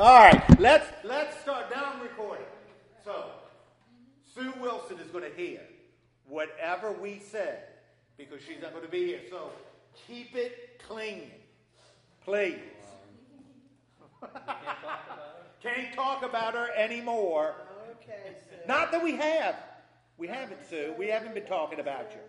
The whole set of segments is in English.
All right, let's let's start. Now I'm recording. So Sue Wilson is going to hear whatever we said because she's not going to be here. So keep it clean, please. Can't talk about her anymore. Okay, Sue. Not that we have. We haven't, Sue. We haven't been talking about you.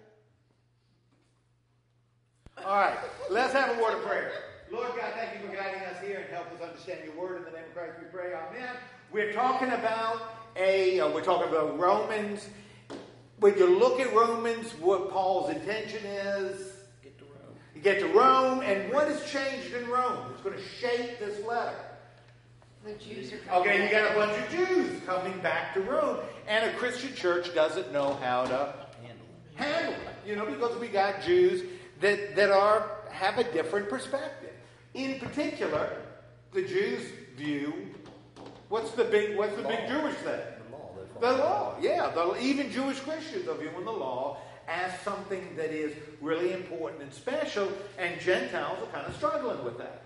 All right, let's have a word of prayer. Lord God, thank you for guiding us here and help us understand your word. In the name of Christ we pray. Amen. We're talking about a, uh, we're talking about Romans. When you look at Romans, what Paul's intention is, Get to Rome. you get to Rome, and what has changed in Rome? It's going to shape this letter. The Jews are coming. Okay, you got a bunch of Jews coming back to Rome, and a Christian church doesn't know how to Handle it. handle it. You know, because we got Jews that, that are have a different perspective. In particular, the Jews view what's the big what's the big Jewish thing? The law. The law, yeah. The, even Jewish Christians are viewing the law as something that is really important and special, and Gentiles are kind of struggling with that.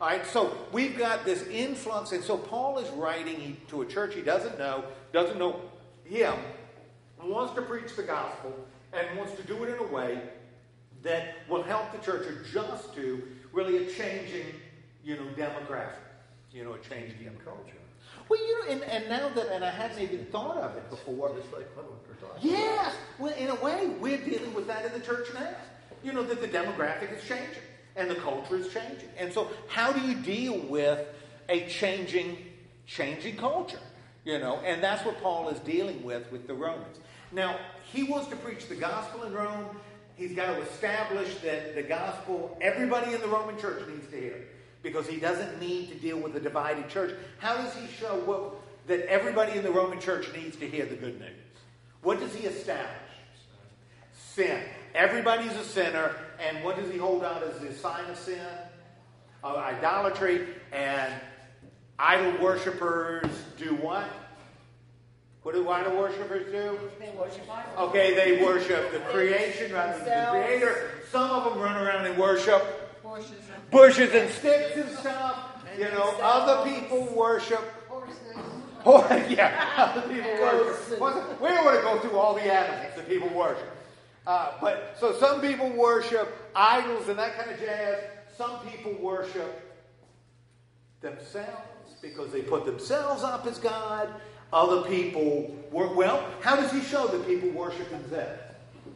All right, so we've got this influx, and so Paul is writing to a church he doesn't know, doesn't know him, wants to preach the gospel, and wants to do it in a way that will help the church adjust to really a changing, you know, demographic, you know, a changing In culture. well, you know, and, and now that, and I hadn't even thought of it before. Just like what we're talking Yes, well, in a way, we're dealing with that in the church now. You know, that the demographic is changing and the culture is changing. And so, how do you deal with a changing, changing culture? You know, and that's what Paul is dealing with with the Romans. Now, he wants to preach the gospel in Rome. He's got to establish that the gospel, everybody in the Roman church needs to hear because he doesn't need to deal with a divided church. How does he show what, that everybody in the Roman church needs to hear the good news? What does he establish? Sin. Everybody's a sinner, and what does he hold out as the sign of sin? Of idolatry, and idol worshippers do what? What do idol worshippers do? They worship idols. Okay, they worship the creation rather than the creator. Some of them run around and worship and bushes and sticks and stuff. You know, other people worship. horses. Oh, yeah, other people worship. We don't want to go through all the animals that people worship. Uh, but so some people worship idols and that kind of jazz. Some people worship themselves because they put themselves up as God. Other people work. Well, how does he show that people worship themselves?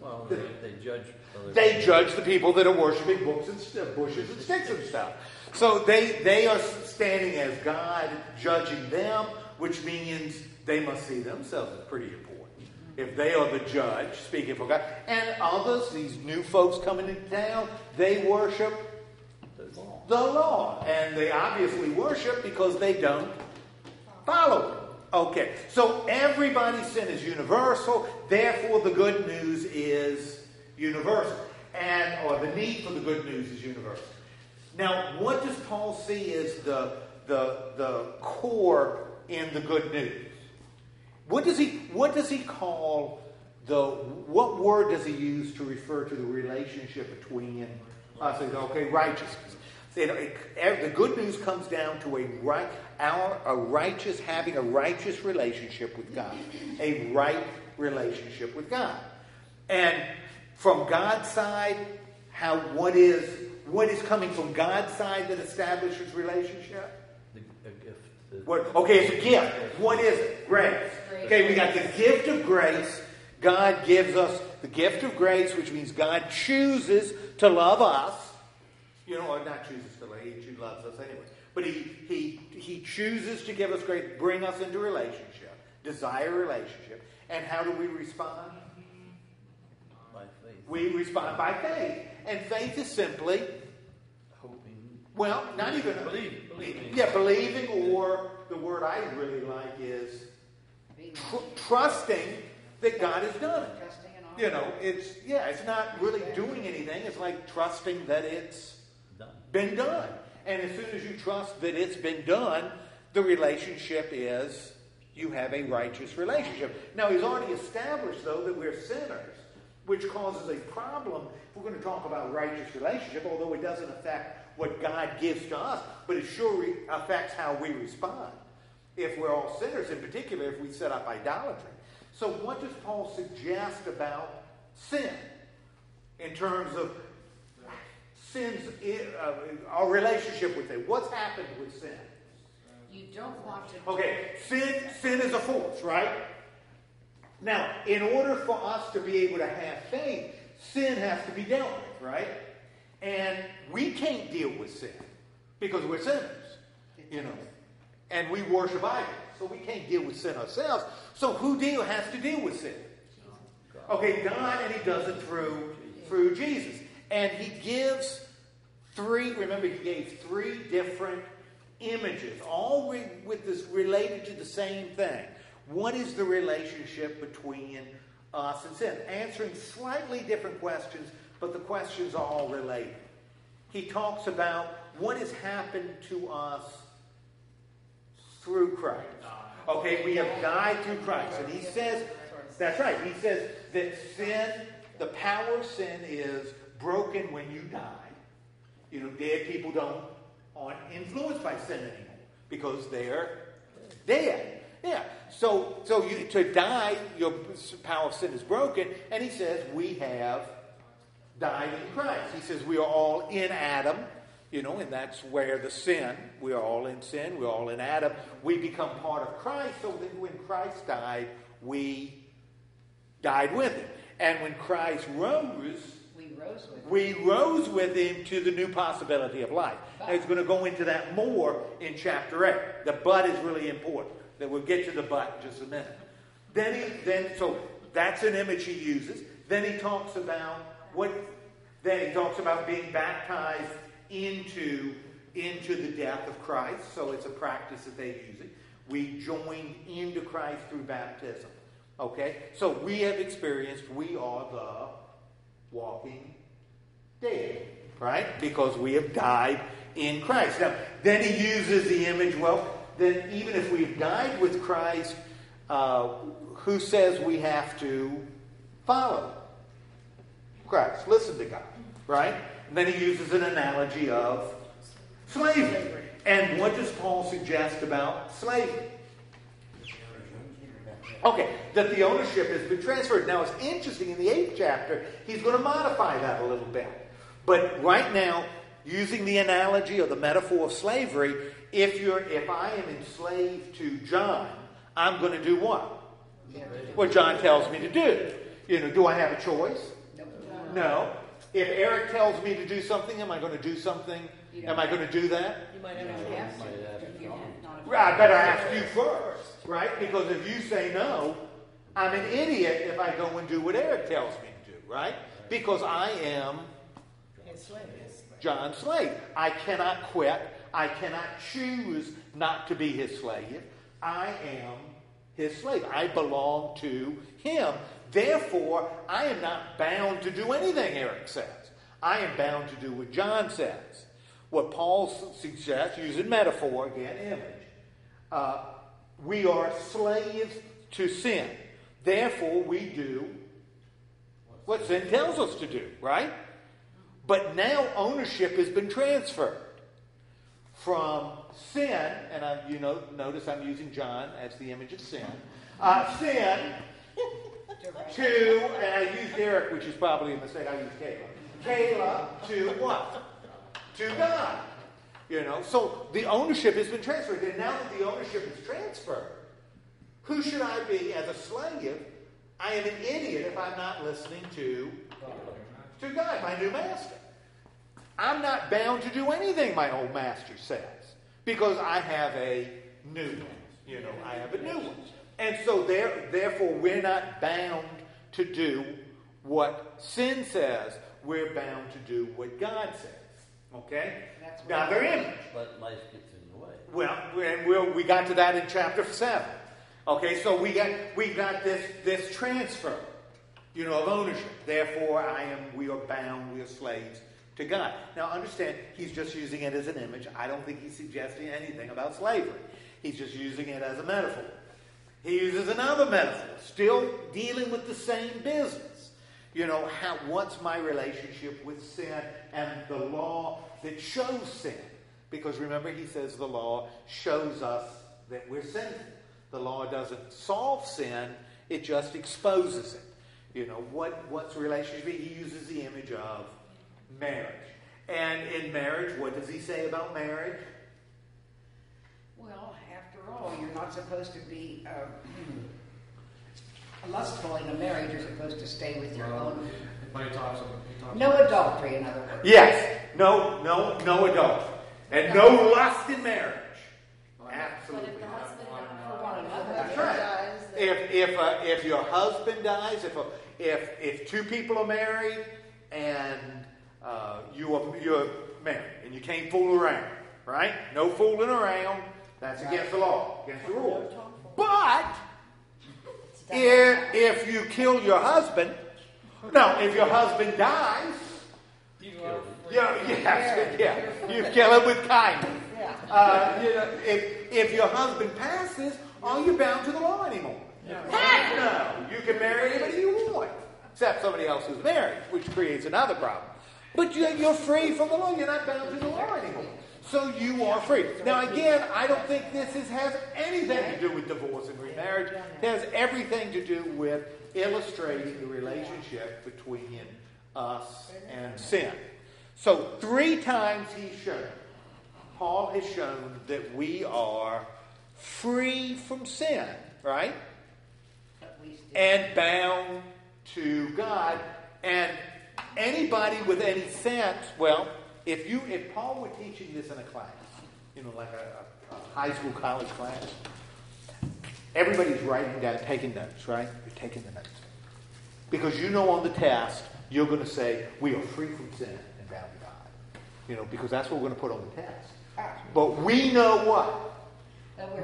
Well, they, they judge other They judge the people that are worshiping books and st- bushes and sticks and stuff. So they they are standing as God judging them, which means they must see themselves as pretty important. If they are the judge, speaking for God, and others, these new folks coming into town, they worship the law. the law, and they obviously worship because they don't follow it. Okay, so everybody's sin is universal. Therefore, the good news is universal, and or the need for the good news is universal. Now, what does Paul see as the the the core in the good news? What does he what does he call the what word does he use to refer to the relationship between us okay righteousness? The good news comes down to a right our a righteous having a righteous relationship with God, a right relationship with God, and from God's side, how what is what is coming from God's side that establishes relationship? The, a gift. The, What, okay, it's a gift. What is it? Grace. Okay, we got the gift of grace. God gives us the gift of grace, which means God chooses to love us. You know, or not chooses to love, he loves us anyway. But he, he, he chooses to give us grace, bring us into relationship, desire relationship. And how do we respond? by faith. We respond by faith. And faith is simply, Hoping. well, not even Believe. Believing. Yeah, believing, or the word I really like is tr- trusting that God has done it. trusting and all. You know, it's yeah, it's not really doing anything. It's like trusting that it's been done. And as soon as you trust that it's been done, the relationship is you have a righteous relationship. Now, he's already established, though, that we're sinners, which causes a problem. If we're going to talk about righteous relationship, although it doesn't affect what God gives to us, but it sure re- affects how we respond. If we're all sinners, in particular, if we set up idolatry. So, what does Paul suggest about sin in terms of sin's uh, our relationship with it? What's happened with sin? You don't want to. Okay, sin sin is a force, right? Now, in order for us to be able to have faith, sin has to be dealt with, right? And we can't deal with sin because we're sinners, you know. And we worship idols, so we can't deal with sin ourselves. So who deal has to deal with sin? Okay, God, and He does it through through Jesus, and He gives three. Remember, He gave three different images, all re- with this related to the same thing. What is the relationship between us and sin? Answering slightly different questions, but the questions are all related. He talks about what has happened to us through Christ. Okay, we have died through Christ. And he says, that's right, he says that sin, the power of sin is broken when you die. You know, dead people don't aren't influenced by sin anymore because they're dead. Yeah. So so you to die, your power of sin is broken, and he says we have died in Christ. He says we are all in Adam, you know, and that's where the sin, we are all in sin, we're all in Adam. We become part of Christ, so that when Christ died, we died with him. And when Christ rose, rose with. we rose with him to the new possibility of life. Now, he's going to go into that more in chapter 8. The but is really important. That we'll get to the but in just a minute. Then he then so that's an image he uses. Then he talks about what then he talks about being baptized into into the death of Christ. So it's a practice that they use it. We join into Christ through baptism. Okay? So we have experienced we are the walking dead, right? Because we have died in Christ. Now, then he uses the image, well, then even if we've died with Christ, uh, who says we have to follow Christ? Listen to God, right? And then he uses an analogy of slavery. And what does Paul suggest about slavery? Okay, that the ownership has been transferred. Now it's interesting in the eighth chapter, he's going to modify that a little bit. But right now, using the analogy or the metaphor of slavery, if you're if I am enslaved to John, I'm going to do what? What John tells me to do. You know, do I have a choice? No. If Eric tells me to do something, am I going to do something? Am I going to do that? You might have to ask. You don't, not if- I better ask you first, right? Because if you say no, I'm an idiot if I go and do what Eric tells me to do, right? Because I am John's slave. I cannot quit. I cannot choose not to be his slave. I am his slave. I belong to him. Therefore, I am not bound to do anything Eric says. I am bound to do what John says. What Paul suggests, using metaphor again, image. Uh, we are slaves to sin. Therefore, we do what sin tells us to do, right? But now ownership has been transferred from sin, and I, you know, notice I'm using John as the image of sin. Uh, sin to, and I used Eric, which is probably a mistake. I used Kayla. Kayla to what? To God. You know, so the ownership has been transferred. And now that the ownership is transferred, who should I be as a slave? I am an idiot if I'm not listening to, to God, my new master. I'm not bound to do anything my old master says because I have a new one. You know, I have a new one. And so there, therefore, we're not bound to do what sin says. We're bound to do what God says. Okay? That's Now they're image. But life gets in the way. Well, and we'll, we got to that in chapter seven. Okay, so we got we got this this transfer, you know, of ownership. Therefore, I am. We are bound. We are slaves to God. Now, understand, he's just using it as an image. I don't think he's suggesting anything about slavery. He's just using it as a metaphor. He uses another metaphor, still dealing with the same business. You know, how, what's my relationship with sin and the law that shows sin. Because remember, he says the law shows us that we're sinful. The law doesn't solve sin, it just exposes it. You know, what, what's relationship? He uses the image of marriage. And in marriage, what does he say about marriage? Well, after all, you're not supposed to be uh, lustful in a marriage. You're supposed to stay with your own. But he talks, he talks No adultery, in other words. Yes. No, no, no adultery. And no lust in marriage. Absolutely. But if the husband For one another. That's right. If if uh, if your husband dies, if a, if if two people are married and uh, you are you're married and you can't fool around, right? No fooling around. That's against the law, against the rules. But if if you kill your husband, no, if your husband dies, You yeah, yes, yeah, you kill him with kindness. Yeah. Uh, you know, if, if your husband passes, are you bound to the law anymore? Heck no! You can marry anybody you want, except somebody else who's married, which creates another problem. But you, you're free from the law. You're not bound to the law anymore. So you are free. Now, again, I don't think this is, has anything to do with divorce has everything to do with illustrating the relationship between us and sin. So, three times he's shown Paul has shown that we are free from sin, right? But we still- And bound to God. And anybody with any sense, well, if you if Paul were teaching this in a class, you know, like a, a high school, college class, everybody's writing down, taking notes, right? You're taking the notes. Because you know on the test, you're going to say, we are free from sin and bound to God. You know, because that's what we're going to put on the test. But we know what?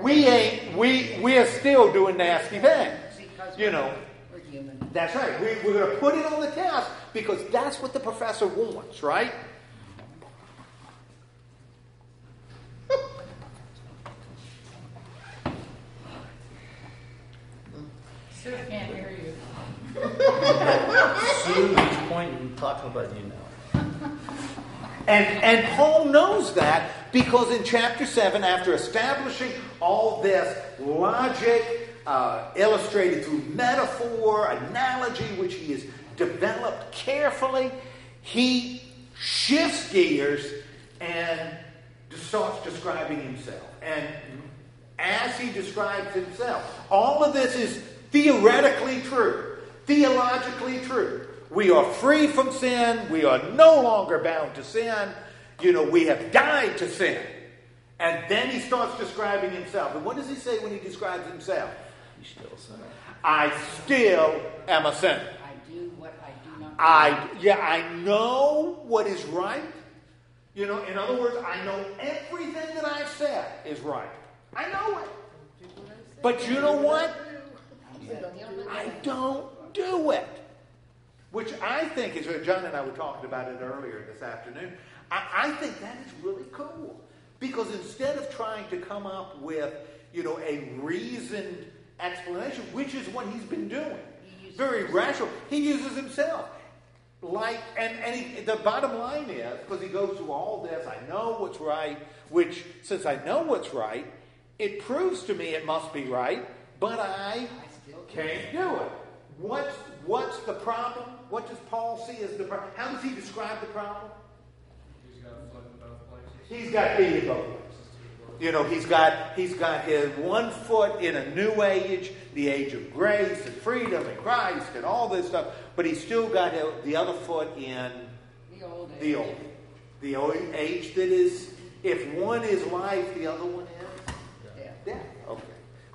we're- ain't, we, we are still doing nasty things. You know, that's right. We, we're going to put it on the test because that's what the professor wants, right? Sue can't hear you. Sue, he's pointing, talking about you now. And, and Paul knows that because in chapter 7, after establishing all this logic uh, illustrated through metaphor, analogy, which he has developed carefully, he shifts gears and starts describing himself. And as he describes himself, all of this is theoretically true, theologically true. We are free from sin. We are no longer bound to sin. You know, we have died to sin. And then he starts describing himself. And what does he say when he describes himself? He's still a sinner. I still am a sinner. I do what I do not. I yeah, I know what is right. You know, in other words, I know everything that I've said is right. I know it. But you know what? I don't do it. Which I think is, John and I were talking about it earlier this afternoon. I, I think that is really cool. Because instead of trying to come up with, you know, a reasoned explanation, which is what he's been doing, He very rational, he uses himself. Like, and, and he, the bottom line is, because he goes through all this, I know what's right, which, since I know what's right, it proves to me it must be right, but I I still do. Can't do it. What's, what's the problem? What does Paul see as the problem? How does he describe the problem? He's got a foot in both places. He's got feet in both ways. You know, he's got he's got his one foot in a new age, the age of grace and freedom and Christ and all this stuff, but he's still got the other foot in The old the age. old, the old age that is. If one is life, the other one is Yeah. death. Okay,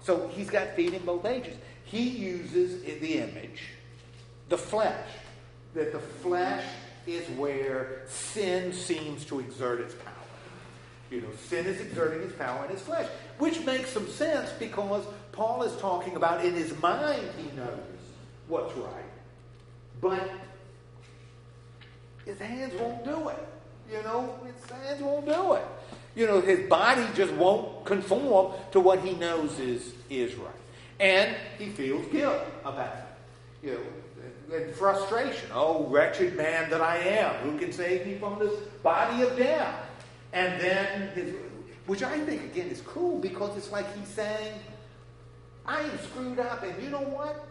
so he's got feet in both ages. He uses in the image the flesh, that the flesh is where sin seems to exert its power. You know, sin is exerting its power in his flesh, which makes some sense because Paul is talking about in his mind he knows what's right, but his hands won't do it. You know, his hands won't do it. You know, his body just won't conform to what he knows is is right, and he feels guilt about it. You know, in frustration. Oh, wretched man that I am, who can save me from this body of death? And then his, which I think again is cool because it's like he's saying, I am screwed up, and you know what?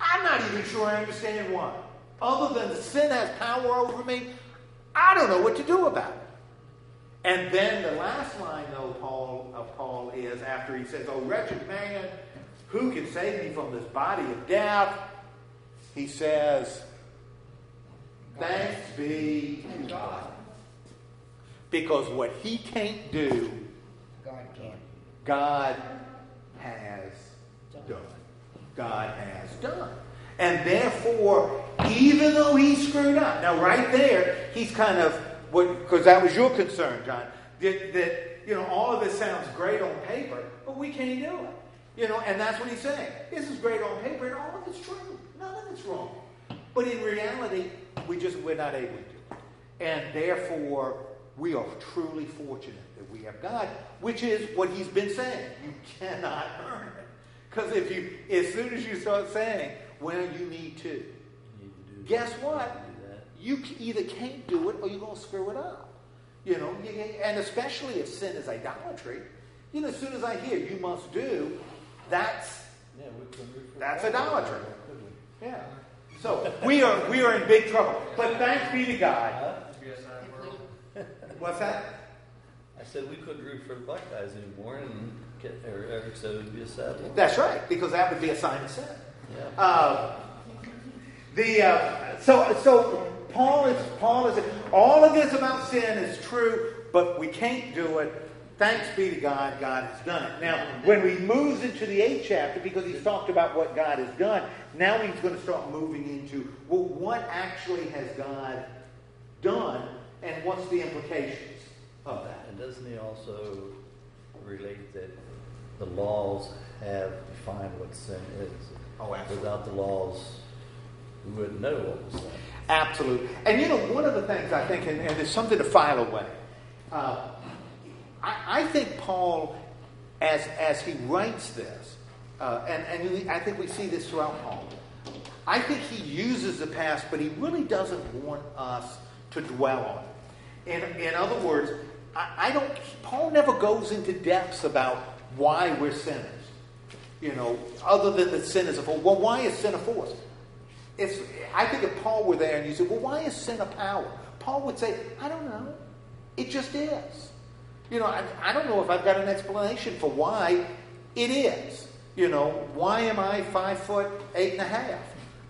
I'm not even sure I understand why. Other than the sin has power over me, I don't know what to do about it. And then the last line, though, Paul of Paul is after he says, "Oh wretched man, who can save me from this body of death?" He says, "Thanks be And God, because what he can't do, God can. God has done. God has done. And therefore, even though he's screwed up, now right there, he's kind of because that was your concern, John. That, that you know all of this sounds great on paper, but we can't do it. You know, and that's what he's saying. This is great on paper, and all of it's true. None of it's wrong. But in reality, we just we're not able to. And therefore, we are truly fortunate that we have God, which is what he's been saying. You cannot earn it. Because if you as soon as you start saying, well, you need to, You need to do guess what? You either can't do it or you're going to screw it up. You know, and especially if sin is idolatry. You know, as soon as I hear you must do, that's Yeah, we couldn't root for That's idolatry. Yeah. So we are we are in big trouble. But thanks be to God. Huh? Be a sad world. What's that? I said we couldn't root for the black guys anymore, and get, or Eric said it would be a sad one. That's right, because that would be a sign of sin. Yeah. Uh, the uh, so so Paul is Paul is all of this about sin is true, but we can't do it. Thanks be to God, God has done it. Now, when we moves into the eighth chapter, because he's talked about what God has done, now he's going to start moving into well, what actually has God done, and what's the implications of that? And doesn't he also relate that the laws have defined what sin is? Oh, absolutely. Without the laws, we wouldn't know what was sin. Absolutely. And you know, one of the things I think, and, and there's something to file away. Uh, I, I think Paul, as as he writes this, uh, and and we- I think we see this throughout Paul. I think he uses the past, but he really doesn't want us to dwell on it. In in other words, I, I don't. Paul never goes into depths about why we're sinners. You know, other than that sin is a force. Well, why is sin a force? It's, I think if Paul were there and you said, well, why is sin a power? Paul would say, I don't know. It just is. You know, I, I don't know if I've got an explanation for why it is. You know, why am I five foot eight and a half?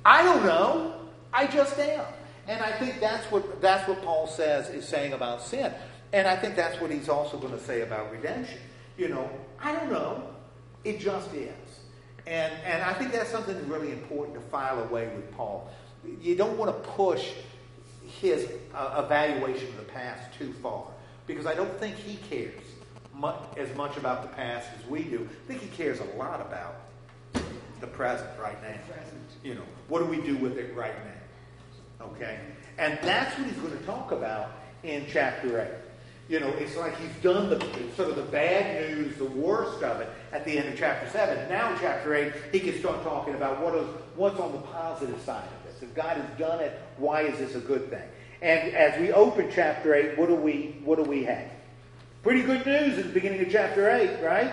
I don't know. I just am. And I think that's what that's what Paul says is saying about sin. And I think that's what he's also going to say about redemption. You know, I don't know. It just is. And, and I think that's something really important to file away with Paul. You don't want to push his uh, evaluation of the past too far because I don't think he cares much, as much about the past as we do. I think he cares a lot about the present right now. Present. You know, what do we do with it right now? Okay? And that's what he's going to talk about in chapter 8. You know, it's like he's done the sort of the bad news, the worst of it at the end of chapter 7. Now, chapter 8, he can start talking about what is, what's on the positive side of this. If God has done it, why is this a good thing? And as we open chapter 8, what do we, what do we have? Pretty good news at the beginning of chapter 8, right? In.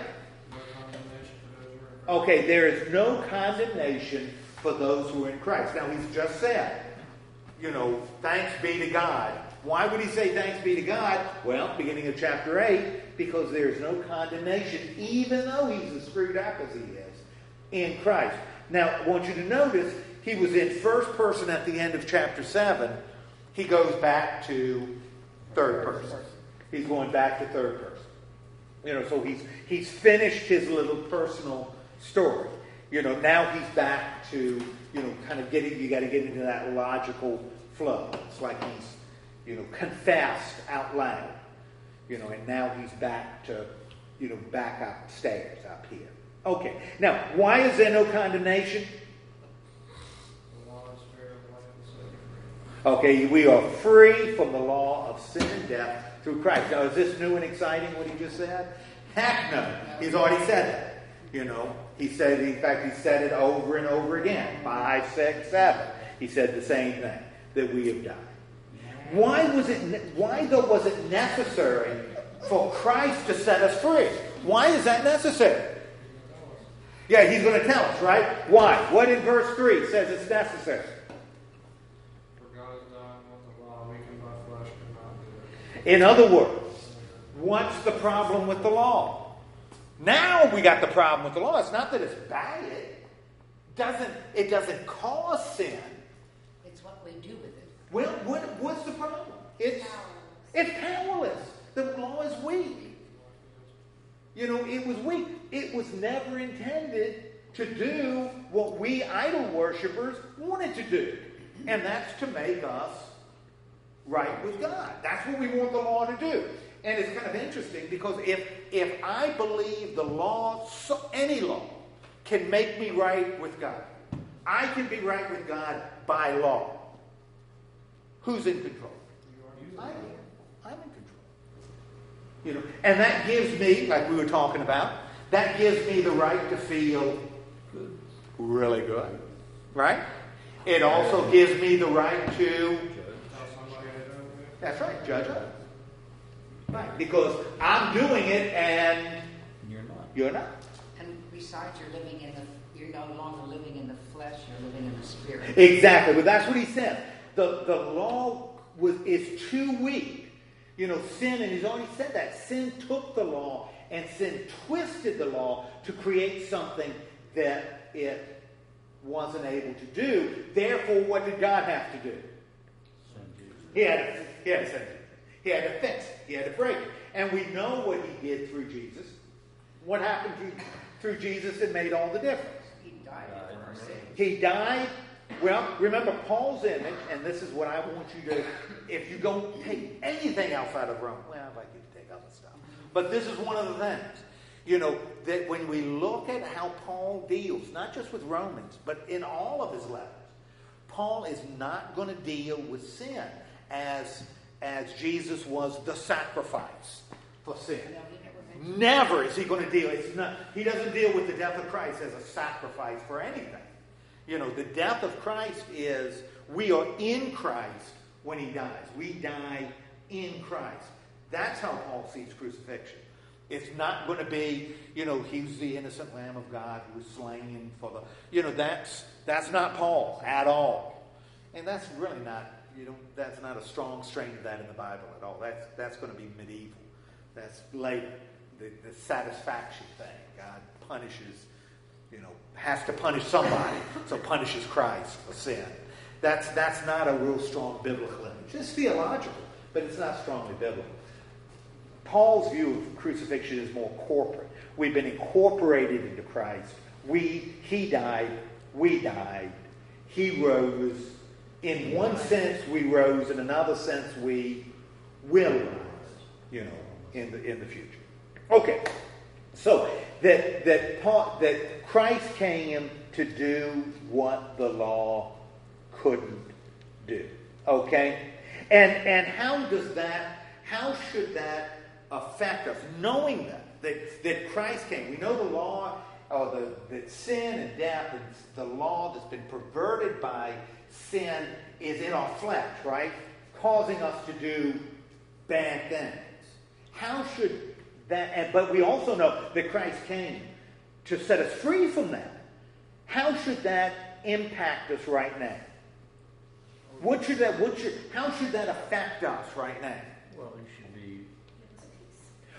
Okay, there is no condemnation for those who are in Christ. Now, he's just said, you know, thanks be to God. Why would he say thanks be to God? Well, beginning of chapter 8, because there is no condemnation, even though he's as screwed up as he is, in Christ. Now, I want you to notice he was in first person at the end of chapter 7. He goes back to third person. He's going back to third person. You know, so he's he's finished his little personal story. You know, now he's back to you know, kind of getting. You got to get into that logical flow. It's like he's you know confessed out loud. You know, and now he's back to you know back upstairs up here. Okay. Now, why is there no condemnation? Okay, we are free from the law of sin and death through Christ. Now, is this new and exciting what he just said? Heck no. He's already said that. You know, he said, in fact, he said it over and over again. Five, six, seven. He said the same thing that we have done. Why was it? ne- Why though was it necessary for Christ to set us free? Why is that necessary? Yeah, he's going to tell us, right? Why? What in verse three says it's necessary? For God is not with the law, weakened by flesh cannot do it. In other words, what's the problem with the law? Now we got the problem with the law. It's not that it's bad. It doesn't. It doesn't cause sin. It's what we do with it. Well, what, what's the problem? It's it's powerless. The law is weak. You know, it was weak. It was never intended to do what we idol worshippers wanted to do, and that's to make us right with God. That's what we want the law to do. And it's kind of interesting because if if I believe the law, so any law, can make me right with God, I can be right with God by law. Who's in control? I am. I'm in control. You know, and that gives me, like we were talking about, that gives me the right to feel really good, right? It also gives me the right to Tell somebody to do it. that's right, judge others. Right, because I'm doing it and You're not. you're not. And besides, you're living in the, you're no longer living in the flesh, you're living in the spirit. Exactly, but that's what he said. The, the law was, is too weak. You know, sin, and he's already said that. Sin took the law and sin twisted the law to create something that it wasn't able to do. Therefore, what did God have to do? He had to, he had to send. He had to fix it. He had to break it. And we know what he did through Jesus. What happened through, through Jesus that made all the difference? He died for our sins. He died. Well, remember Paul's image, and this is what I want you to, if you don't take anything outside of Rome, well, I'd like you to take other stuff. But this is one of the things, you know, that when we look at how Paul deals, not just with Romans, but in all of his letters, Paul is not going to deal with sin as, as Jesus was the sacrifice for sin. Never. Is he going to deal. Not. He doesn't deal with the death of Christ as a sacrifice for anything. You know, the death of Christ is we are in Christ when he dies. We die in Christ. That's how Paul sees crucifixion. It's not going to be, you know, he's the innocent Lamb of God who was slain for the, you know, that's that's not Paul at all, and that's really not, you know, that's not a strong strain of that in the Bible at all. That's that's going to be medieval. That's later. The, the satisfaction thing. God punishes, you know, has to punish somebody, so punishes Christ for sin. That's, that's not a real strong biblical image. It's theological, but it's not strongly biblical. Paul's view of crucifixion is more corporate. We've been incorporated into Christ. We, he died, we died, he rose. In one sense, we rose. In another sense, we will rise. You know, in the in the future. Okay, so that that Paul, that Christ came to do what the law couldn't do. Okay, and and how does that? How should that affect us? Knowing that that that Christ came, we know the law. Or the, that sin and death and the law that's been perverted by sin is in our flesh, right? Causing us to do bad things. How should that, but we also know that Christ came to set us free from that. How should that impact us right now? What should that, what should, how should that affect us right now? Well, you should be.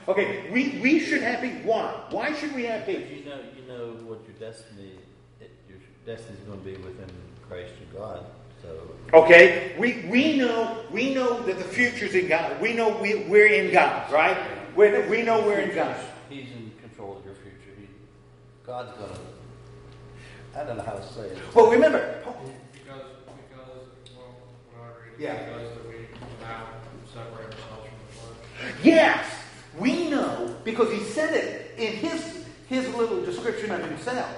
Okay, we, we should have peace. Why? Why should we have peace? you know, you know what your destiny, it, your destiny is going to be within Christ your God. So Okay, we, we know we know that the future's in God. We know we, we're in God, right? We're, we know we're in God. He's in control of your future. He, God's going to. I don't know how to say it. But remember, Paul- Because, because, well, what I read, Yeah. because that we now separate ourselves from the flesh. Yes, we know because he said it in his his little description of himself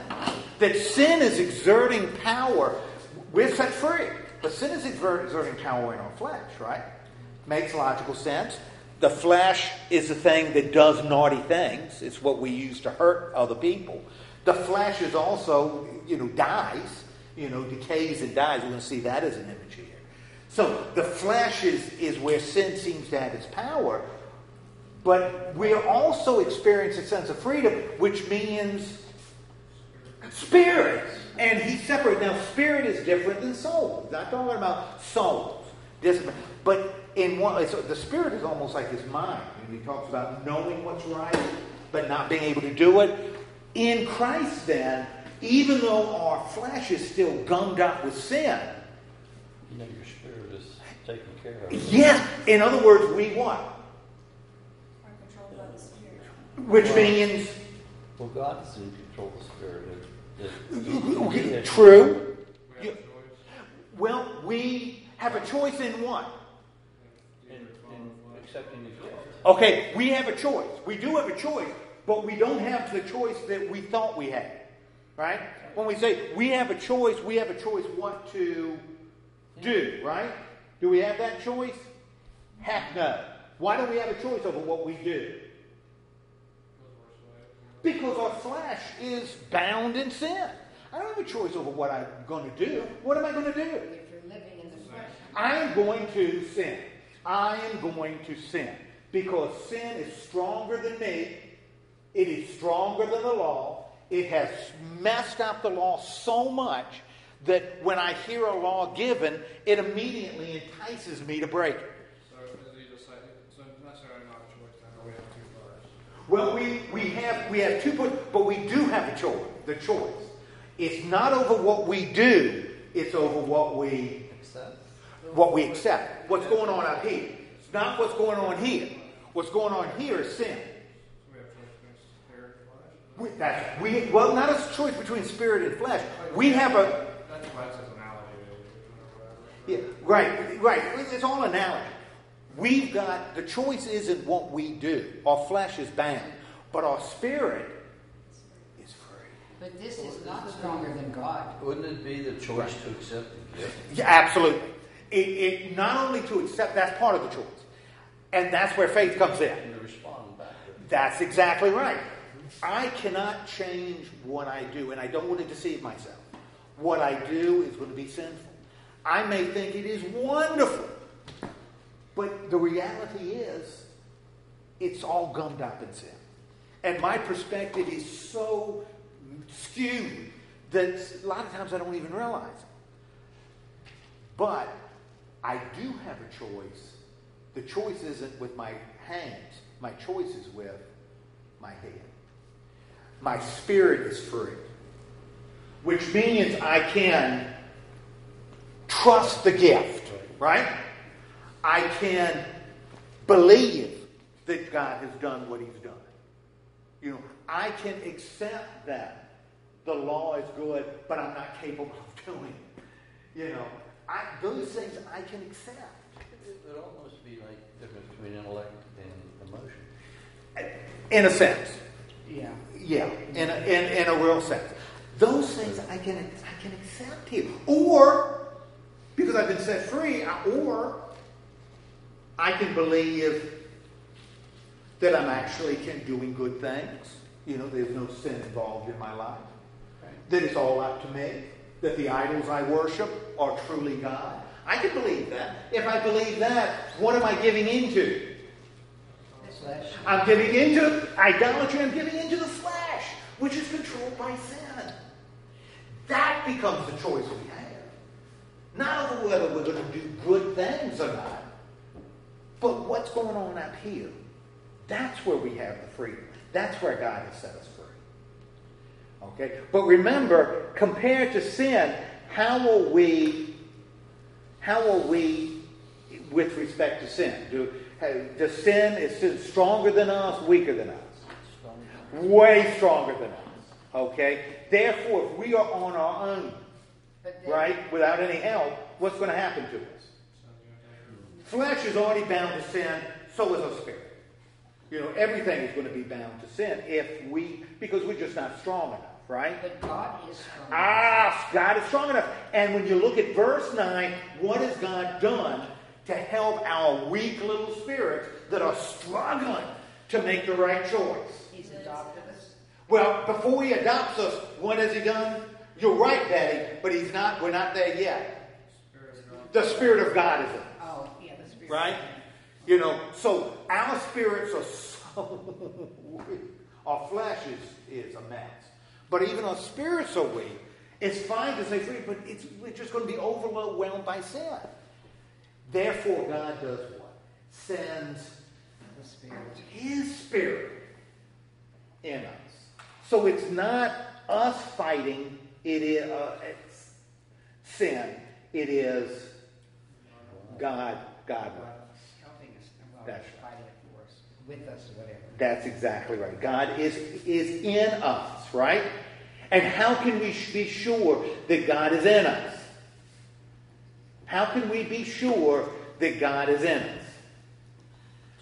that sin is exerting power. We're set free, but sin is exerting power in our flesh, right? Makes logical sense. The flesh is the thing that does naughty things. It's what we use to hurt other people. The flesh is also, you know, dies, you know, decays and dies. We're going to see that as an image here. So the flesh is, is where sin seems to have its power. But we're also experiencing a sense of freedom, which means spirit. And he separated. Now, spirit is different than soul. He's not talking about souls. But in one, so the spirit is almost like his mind. And he talks about knowing what's right, but not being able to do it. In Christ, then, even though our flesh is still gummed up with sin, You know, your spirit is taken care of. yes, in other words, we what? Are controlled by the Spirit. Which means Well, God is in control of the spirit. It- it- it- true. We have a choice. Well, we have a choice in what? In, Either follow in the flesh. Accepting His gift. Okay, we have a choice. We do have a choice, but we don't have the choice that we thought we had. Right? When we say we have a choice, we have a choice what to do, right? Do we have that choice? Heck no. Why don't we have a choice over what we do? Because our flesh is bound in sin. I don't have a choice over what I'm going to do. What am I going to do? If you're living in the flesh. I am going to sin. I am going to sin. Because sin is stronger than me. It is stronger than the law. It has messed up the law so much that when I hear a law given, it immediately entices me to break it. So is he just saying, so necessarily not a choice then, we have two cars? Well, we, we have we have two but we do have a choice. The choice. It's not over what we do. It's over what we. What we accept. What's going on up here? It's not what's going on here. What's going on here is sin. We have choice between spirit and flesh? We, that's, we, well, not a choice between spirit and flesh. We have a, That's why it says analogy, yeah, right, right. It's all analogy. We've got, the choice isn't what we do. Our flesh is bound, but our spirit is free. But this is not stronger than God. Wouldn't it be the choice to accept the gift? Yeah, absolutely. It, it not only to accept, that's part of the choice. And that's where faith comes in. And respond back. That's exactly right. I cannot change what I do, and I don't want to deceive myself. What I do is going to be sinful. I may think it is wonderful, but the reality is it's all gummed up in sin. And my perspective is so skewed that a lot of times I don't even realize it. But I do have a choice. The choice isn't with my hands, my choice is with my head. My spirit is free, which means I can trust the gift, right? I can believe that God has done what He's done. You know, I can accept that the law is good, but I'm not capable of doing it. You know, I, those things I can accept. It would almost be like the difference between intellect and emotion. Uh, in a sense. Yeah. Yeah, in a, in, in a real sense. Those things I can, I can accept here. Or, because I've been set free, I- or I can believe that I'm actually can doing good things. You know, there's no sin involved in my life. That it's all up to me. That the idols I worship are truly God. I can believe that. If I believe that, what am I giving into? I'm giving into idolatry, I'm giving into the flesh, which is controlled by sin. That becomes the choice we have. Not whether we're going to do good things or not, but what's going on up here. That's where we have the freedom. That's where God has set us. Okay? But remember, compared to sin, how are we how are we with respect to sin? Do, does sin is sin stronger than us, weaker than us? Way stronger than us. Okay? Therefore, if we are on our own, right, without any help, what's going to happen to us? Flesh is already bound to sin, so is our spirit. You know, everything is going to be bound to sin if we, because we're just not strong enough, right? But God is strong. Ah, God is strong enough. And when you look at verse 9, what has God done? to help our weak little spirits that are struggling to make the right choice. He's adopted us. Well, before he adopts us, what has he done? You're right, Betty, but he's not, we're not there yet. Spirit. The Spirit of God is in us. Oh, yeah, the Spirit. Right? You know, so our spirits are so weak. Our flesh is, is a mess. But even our spirits are weak. It's fine to say free, but it's, we're just going to be overwhelmed by sin. Therefore, God does what? Sends The Spirit. His Spirit in us. So it's not us fighting it is uh, it's sin. It is God. God with us. Helping us. Well, That's right. fighting it for us. With us, whatever. That's exactly right. God is is in us, right? And how can we be sure that God is in us? How can we be sure that God is in us?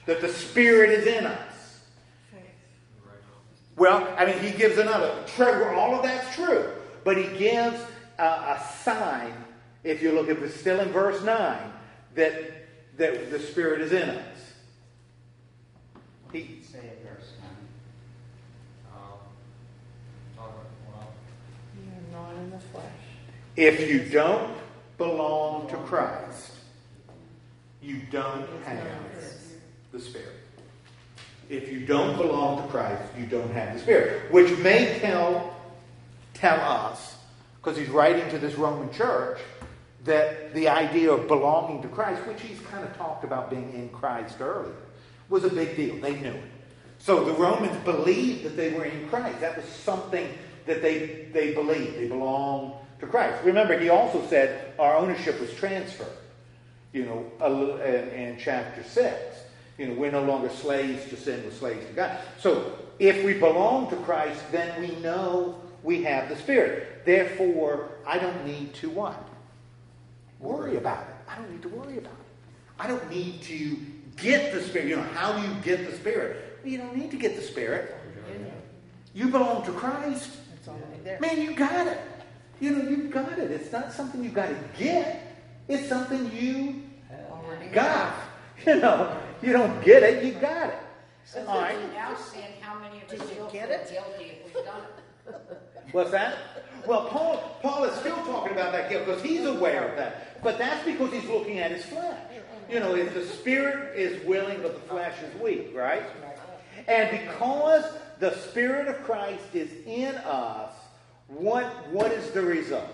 That the Spirit is in us? Well, I mean, he gives another. Trevor, all of that's true. But he gives a, sign, if you look at it, still in verse 9, that, that the Spirit is in us. He, Say it verse Um, talk about- well, You're not in the flesh. if you don't belong to Christ, you don't have the Spirit. If you don't belong to Christ, you don't have the Spirit. Which may tell, tell us, because he's writing to this Roman church, that the idea of belonging to Christ, which he's kind of talked about being in Christ earlier, was a big deal. They knew it. So the Romans believed that they were in Christ. That was something that they, they believed. They belong to Christ. Remember, he also said our ownership was transferred, you know, in, in chapter 6. You know, we're no longer slaves to sin, we're slaves to God. So if we belong to Christ, then we know we have the Spirit. Therefore, I don't need to what? Worry about it. I don't need to worry about it. I don't need to get the Spirit. You know, how do you get the Spirit? You don't need to get the Spirit. You belong to Christ. It's already there. Man, you got it. You know, you've got it. It's not something you've got to get. It's something you Already got. You know, you don't get it, you got it. So All right. now sin, how many of us Did you still get it? guilty if we've done it? What's that? Well, Paul, Paul is still talking about that guilt because he's aware of that. But that's because he's looking at his flesh. You know, if the spirit is willing, but the flesh is weak, right? And because the Spirit of Christ is in us, what, what is the result?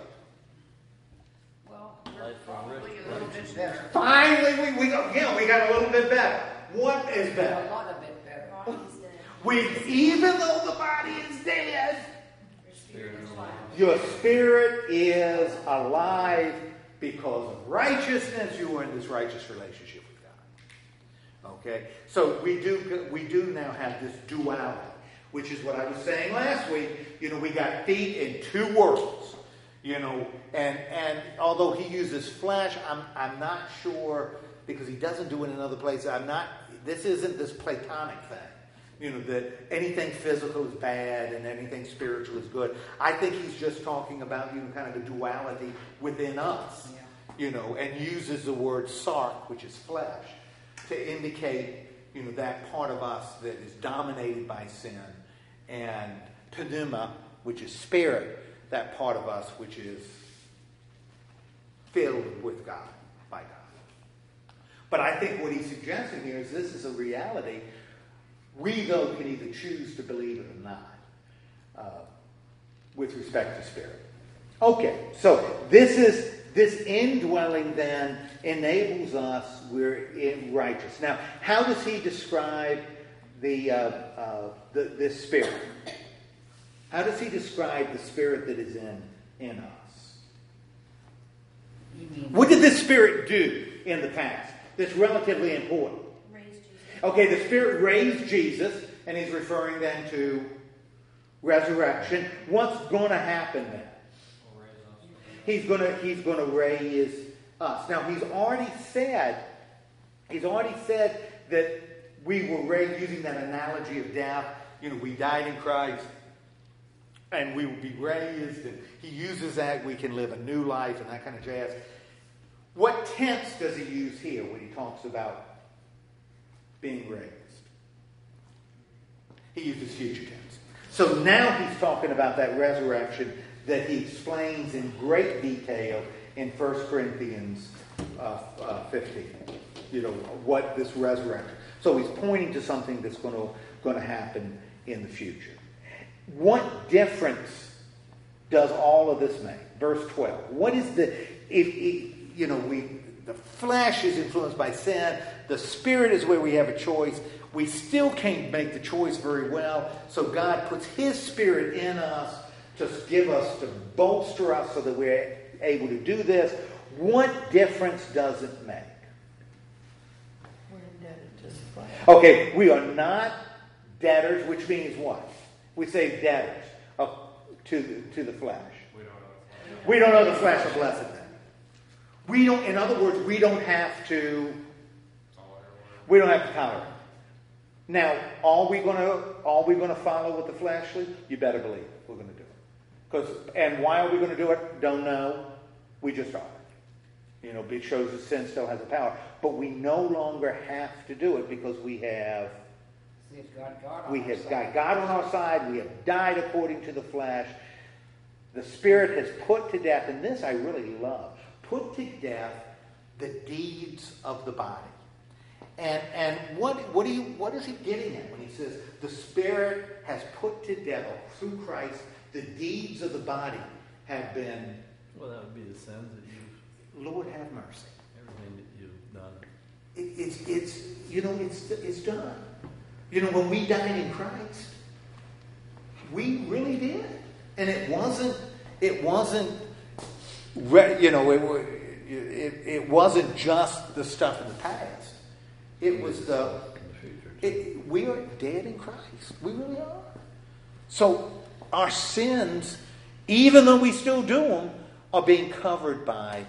Well, we're Life and probably a little bit better. Finally, we, we got, yeah, we got a little bit better. What is better? A lot of it better. We, even though the body is dead, Your spirit is alive. your spirit is alive because of righteousness. You are in this righteous relationship with God. Okay? So we do we do now have this duality, which is what I was saying last week. You know, we got feet in two worlds. You know, and and although he uses flesh, I'm I'm not sure because he doesn't do it in other places. I'm not. This isn't this Platonic thing. You know that anything physical is bad and anything spiritual is good. I think he's just talking about you know kind of a duality within us. Yeah. You know, and uses the word sarx, which is flesh, to indicate you know that part of us that is dominated by sin, and pneuma, which is spirit, that part of us which is filled with God, by God. But I think what he's suggesting here is this is a reality. We, though, can either choose to believe it or not uh, with respect to spirit. Okay, so this is this indwelling then enables us, we're in righteous. Now, how does he describe the, uh, uh, the this spirit? How does he describe the spirit that is in, in us? Mean What did this spirit do in the past that's relatively important? Okay, the spirit raised Jesus, and he's referring then to resurrection. What's going to happen then? will raise us. He's going to he's going to raise us. Now he's already said he's already said that we were raised using that analogy of death. You know, we died in Christ and we will be raised and he uses that we can live a new life and that kind of jazz. What tense does he use here when he talks about being raised? He uses future tense. So now he's talking about that resurrection that he explains in great detail in 1 Corinthians uh, uh, 15. You know, what this resurrection. So he's pointing to something that's going to, going to happen in the future. What difference does all of this make? Verse 12. What is the, if, if you know, we, the flesh is influenced by sin, the spirit is where we have a choice. We still can't make the choice very well, so God puts His spirit in us to give us, to bolster us so that we're able to do this. What difference does it make? We're indebted to the flesh. Okay, we are not debtors, which means what? We say debtors to, the, to the flesh. We don't know. We don't know the flesh of blessed thing. We don't, in other words, we don't have to, we don't have to tolerate. Now, are we gonna, are we gonna follow with the fleshly? You better believe. We're gonna do it. Because, and why are we gonna do it? Don't know. We just are. You know, it shows that sin still has a power. But we no longer have to do it because we have See, God on we our have side. got God on our side. We have died according to the flesh. The Spirit has put to death, and this I really love, put to death the deeds of the body. And, and what, what, do you, what is he getting at when he says the Spirit has put to death, through Christ, the deeds of the body have been, Well, that would be the sins that you've, Lord have mercy. everything that you've done. It, it's, it's, you know, it's, it's done. You know, when we died in Christ, we really did. And it wasn't, it wasn't, re- you know, it, it, it wasn't just the stuff in the past. It was the, In the future. too. it, we are dead in Christ. We really are. So our sins, even though we still do them, are being covered by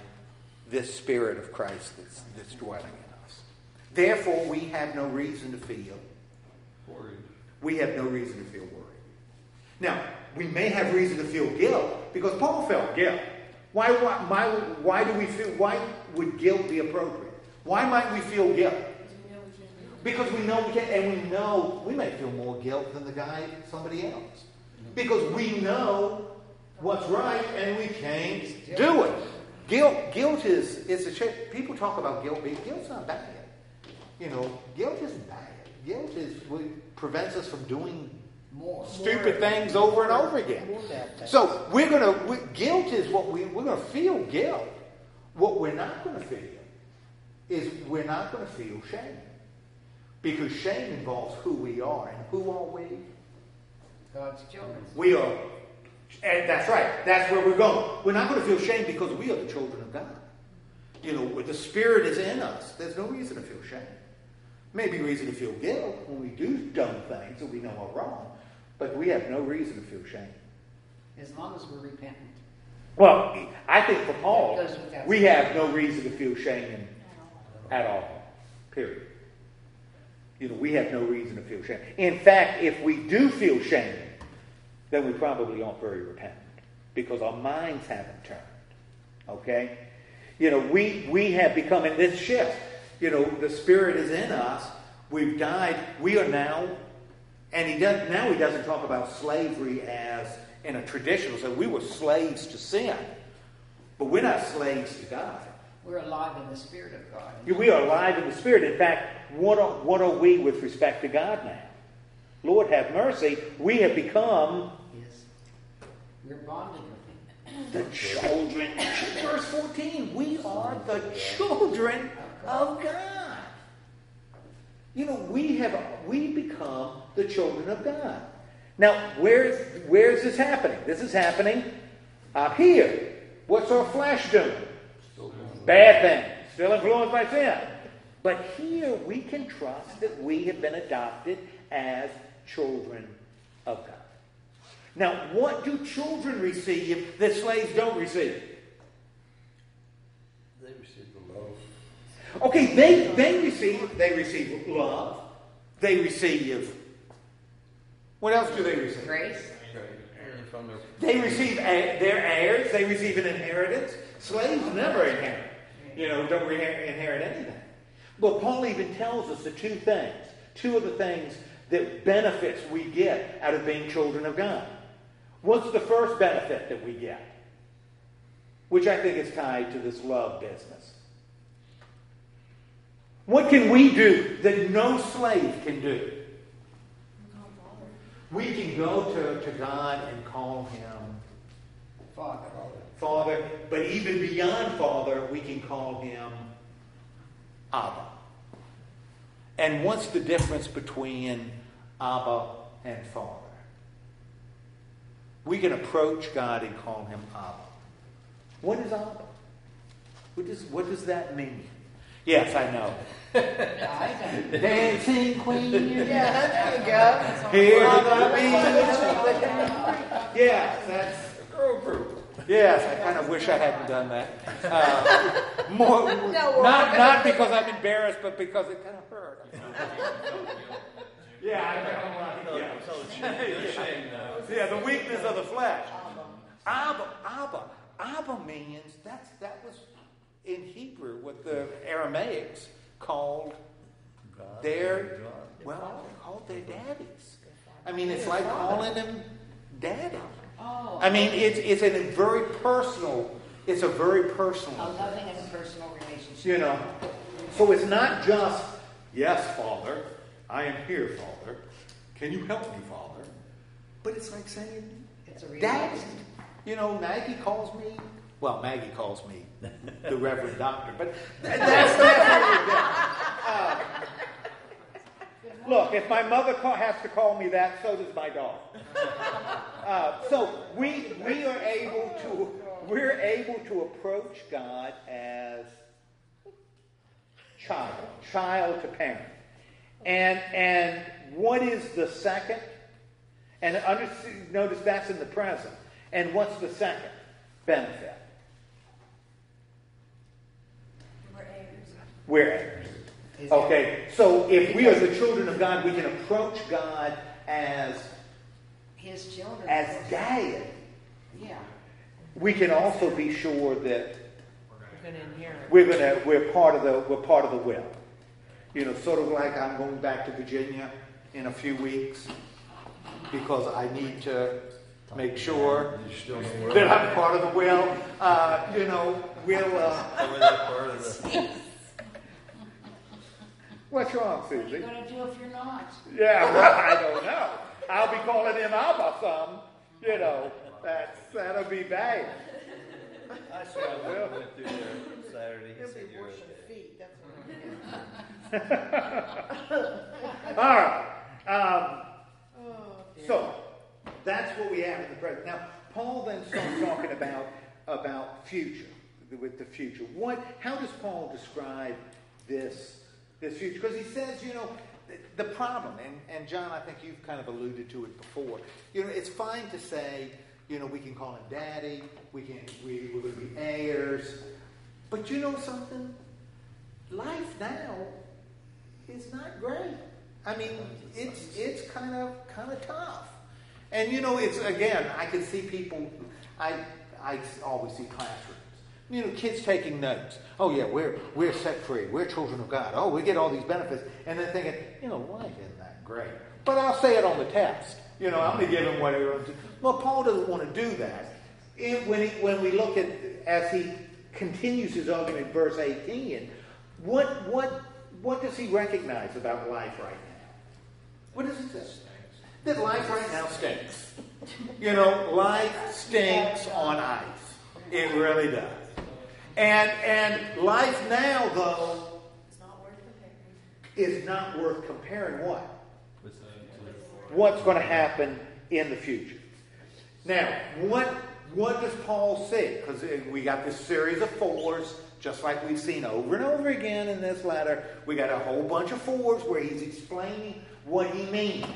this Spirit of Christ that's, that's dwelling in us. Therefore, we have no reason to feel. Worried. We have no reason to feel worried. Now, we may have reason to feel guilt because Paul felt guilt. Why, why, why, why do we feel? Why would guilt be appropriate? Why might we feel guilt? Because we know we can, and we know we may feel more guilt than the guy, somebody else. Because we know what's right and we can't do it. Guilt, guilt is, is a shame. People talk about guilt being, guilt's not bad. You know, guilt isn't bad. Guilt is, what prevents us from doing More. stupid things over and over again. More. So we're gonna we, guilt is what we we're gonna feel guilt. What we're not gonna feel is we're not gonna feel shame because shame involves who we are and who are we? God's children. We are, and that's right. That's where we're going. We're not going to feel shame because we are the children of God. You know, the Spirit is in us. There's no reason to feel shame. Maybe reason to feel guilt when we do dumb things that we know are wrong, but we have no reason to feel shame. As long as we're repentant. Well, I think for Paul, That goes without we have no reason to feel shame at all. Period. You know, we have no reason to feel shame. In fact, if we do feel shame, then we probably aren't very repentant because our minds haven't turned. Okay? You know, we, we have become in this shift. You know, the Spirit is in us. We've died. We are now, and he does, now he doesn't talk about slavery as in a traditional sense. We were slaves to sin, but we're not slaves to God. We're alive in the Spirit of God. We are alive in the Spirit. In fact, what are, what are we with respect to God now? Lord have mercy. We have become Yes. We're bonded with Him. the children. Verse 14. We are the children of God. You know, we have we become the children of God. Now, where's where's this happening? This is happening up here. What's our flesh doing? Bad things. Still influenced by sin. But here we can trust that we have been adopted as children of God. Now, what do children receive that slaves don't receive? They receive the love. Okay, they, they receive they receive love. They receive what else do they receive? Grace. And from their They receive their heirs. They receive an inheritance. Slaves never inherit. You know, don't inherit anything. But Paul even tells us the two things, two of the things that benefits we get out of being children of God. What's the first benefit that we get? Which I think is tied to this love business. What can we do that no slave can do? We can go to, to God and call him Father. Father, but even beyond Father, we can call him Abba. And what's the difference between Abba and Father? We can approach God and call him Abba. What is Abba? What does, what does that mean? Yes, I know. I don't. Dancing Queen. Yeah, there you go. Here the beat. Yes, that's. Yes, I kind of wish I hadn't done that. Uh, more, No, not, not because I'm embarrassed, but because it kind of hurt. Yeah, I know. right, Yeah. yeah, the weakness of the flesh. Abba, Abba, Abba means that's that was in Hebrew what the Aramaics called God, their God. well, they called their daddies. I mean, it's like calling them daddy. Oh. I mean, it's it's a very personal. It's a very personal. A loving and personal relationship. You know, so it's not just yes, Father, I am here, Father. Can you help me, Father? But it's like saying, It's a Dad. You know, Maggie calls me. Well, Maggie calls me the Reverend Doctor, but th- that's that's what we Uh, look, if my mother ca- has to call me that, so does my dog. Uh, so we we are able to we're able to approach God as child, child to parent, and and what is the second? And under, notice that's in the present. And what's the second benefit? We're heirs. We're heirs. Okay, so if we are the children of God, we can approach God as His children. as dad. Yeah. We can also be sure that We're gonna inherit. we're gonna we're part of the we're part of the will. You know, sort of like I'm going back to Virginia in a few weeks because I need to make sure You still know where that I'm part of the will. Uh, you know, we'll. Uh, Over that part of the. what's wrong, Susie? What are you going to do if you're not? Yeah, well, I don't know. I'll be calling him Abba some. You know, that's that'll be bad. I saw I went through there Saturday. He He'll said be you're washing okay. feet, that's what All right. Um, Oh. So that's what we have in the present. Now, Paul then starts talking about about future with the future. What? How does Paul describe this this future? Because he says, you know, the, the problem, and, and John, I think you've kind of alluded to it before. You know, it's fine to say, you know, we can call him daddy, we can we, we're going to be heirs, but you know something? Life now is not great. I mean, it's it's kind of kind of tough. And you know, it's again, I can see people. I I always see classrooms. You know, kids taking notes. Oh yeah, we're we're set free. We're children of God. Oh, we get all these benefits, and they're thinking, you know, life isn't that great. But I'll say it on the test. You know, I'm going to give him whatever. Well, Paul doesn't want to do that. And when he, when we look at as he continues his argument, verse 18, what what what does he recognize about life right now? What does it say? That life right now stinks. You know, life stinks on ice. It really does. And and life now though It's not worth comparing. is not worth comparing what? What's going to happen in the future. Now, what what does Paul say? Because uh, we got this series of fours, just like we've seen over and over again in this letter. We got a whole bunch of fours where he's explaining what he means.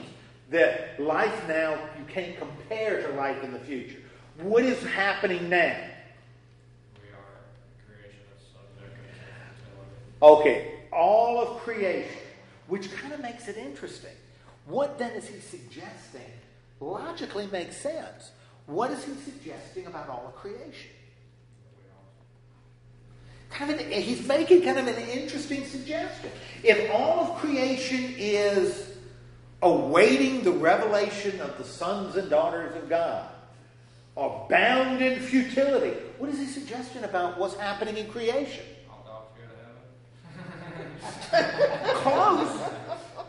That life now, you can't compare to life in the future. What is happening now? We are creation is subject to futility. Okay, all of creation, which kind of makes it interesting. What then is he suggesting? Logically makes sense. What is he suggesting about all of creation? Kind of an, he's making kind of an interesting suggestion. If all of creation is awaiting the revelation of the sons and daughters of God, are bound in futility, what is he suggesting about what's happening in creation? All dogs go. Close.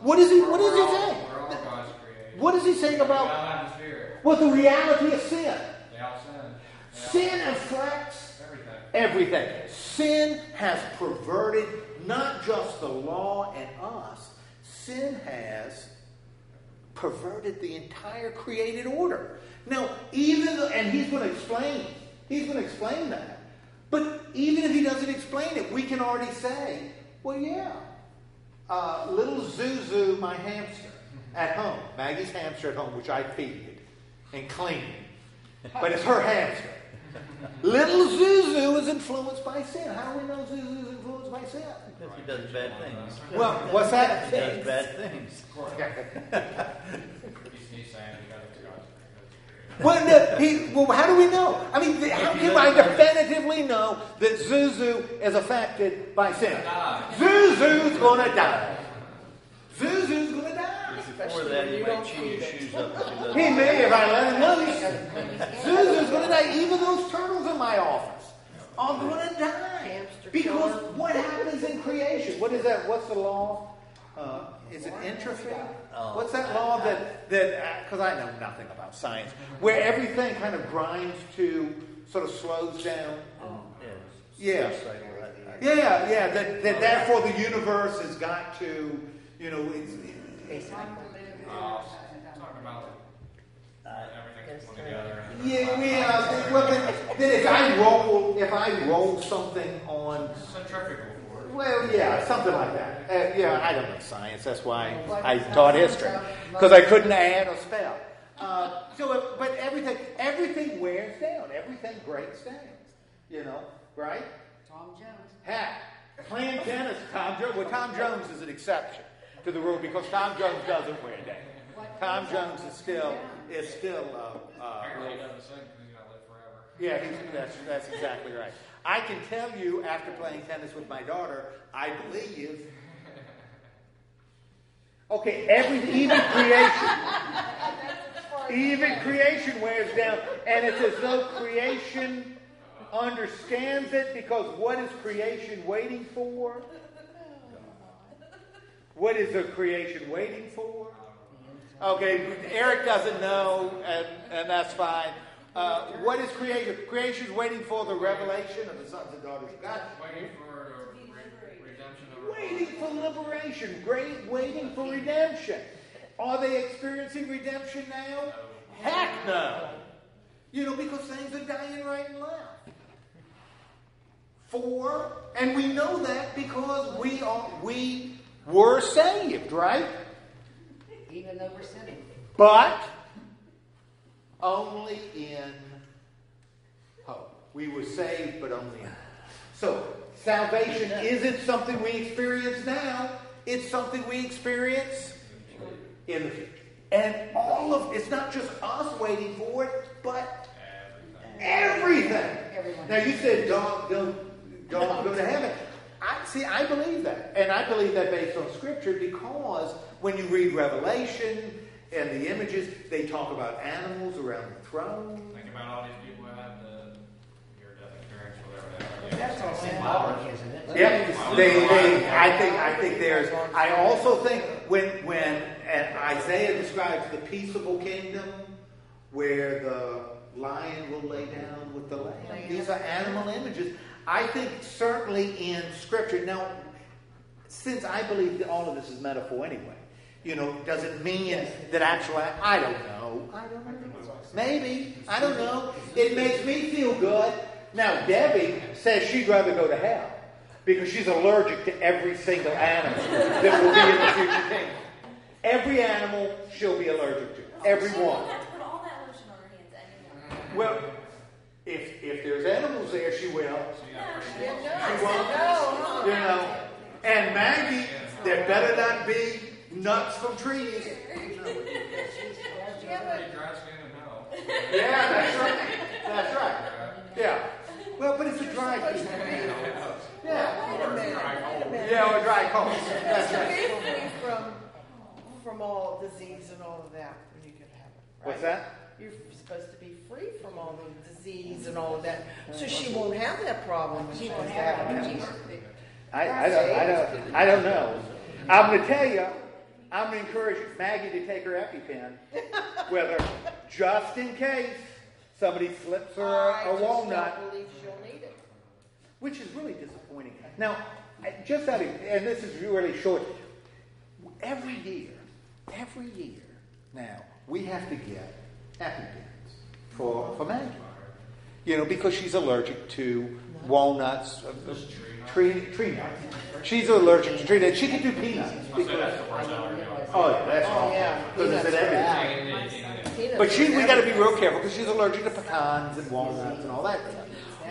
What is he? What is he saying? We're all God's creation. What is he saying about have the what the reality of sin? They all sin. They all- Sin affects Everything. Sin has perverted not just the law and us, sin has perverted the entire created order. Now, even though, and he's going to explain, he's going to explain that. But even if he doesn't explain it, we can already say, well, yeah, uh, little Zuzu, my hamster, at home, Maggie's hamster at home, which I feed and clean, but it's her hamster. Little Zuzu is influenced by sin. How do we know Zuzu is influenced by sin? Because he does bad things. Well, what's that? He does bad things. Of course. He's, he's saying because it's God's creation. Well, no, he, well, how do we know? I mean, th- how can I definitively know that Zuzu is affected by sin? Zuzu's gonna die. Zuzu's gonna die. Before that, he might chew your shoes up if he doesn't. He may if I let him loose. Zuzu's gonna die. Even those turtles in my office are gonna die. Because what happens in creation? What is that? What's the law? Uh, is it entropy? Oh. What's that law that that? Because I know nothing about science, where everything kind of grinds to sort of slows down. Yeah. Yeah. I- I- Yeah, yeah. That, that therefore the universe has got to, you know, it's, Uh, talk about Yeah, yeah. Well, then, then if I roll, if I roll something on, Centrifugal force. well, yeah, something like that. Uh, yeah, I don't know science. That's why I taught history because I couldn't add or spell. Uh, so, it, but everything, everything wears down. Everything breaks down. You know, right? Tom Jones. Heck, playing tennis, Tom Jones. Well, Tom Jones is an exception to the rule because Tom Jones doesn't wear down. Tom Jones is still is still. Uh, uh, Apparently he doesn't sing because he's gonna live forever. Yeah, that's, that's exactly right. I can tell you after playing tennis with my daughter, I believe. Okay, every even creation, even creation wears down, and it's as though creation understands it because what is creation waiting for? What is the creation waiting for? Okay, Eric doesn't know, and, and that's fine. Uh, what is creation? Creation's waiting for the revelation of the sons and daughters of God. Waiting for redemption Waiting for liberation. Great, waiting for redemption. Are they experiencing redemption now? Heck no. You know, because things are dying right and left. For, and we know that because we are we were saved, right? Even though we're sinning. but only in hope. We were saved, but only in hope. So, salvation isn't something we experience now, it's something we experience in the future. And all of it's not just us waiting for it, but everything. Everyone. Now, you said dog go, dog go to heaven. I see. I believe that, and I believe that based on Scripture because when you read Revelation and the images, they talk about animals around the throne. Think about all these people who had the near-death experience, whatever they are. That's all symbolic, isn't it? Yep. They, they, I think, I think there's. I also think when when and Isaiah describes the peaceable kingdom, where the lion will lay down with the lamb. These are animal images. I think certainly in Scripture. Now, since I believe that all of this is metaphor anyway, you know, does it mean that actually? I don't know. I don't know. Maybe. I don't know. It makes me feel good. Now, Debbie says she'd rather go to hell because she's allergic to every single animal that will be in the future kingdom. Every animal she'll be allergic to. Oh, every She one. won't have to put all that lotion on her hands anymore. Well, if if there's animals there, she will. No, She won't. You know. And Maggie, there better not be nuts from trees. Pretty dry skin in hell. Yeah, that's right. That's right. Yeah. Well, but it's a dry piece. Yeah, or dry cold. You're That's supposed to right. be free from, from all disease and all of that when you get to right? What's that? You're supposed to be free from all the disease and all of that, so she won't have that problem she She won't have heaven. it. She's- I, I don't, I don't, I don't know. I'm going to tell you, I'm going to encourage Maggie to take her EpiPen, whether just in case somebody slips her I a just walnut. don't believe she'll need it. which is really disappointing. Now, I- just out of, and this is really short, every year, every year now, we have to get EpiPens for, for Maggie. You know, because she's allergic to walnuts, uh, uh, tree, tree nuts. She's allergic to tree nuts. She can do peanuts. Because, oh, yeah, that's Oh, awful. yeah. Because it's in Peanuts everything. But she, we got to be real careful because she's allergic to pecans and walnuts and all that stuff.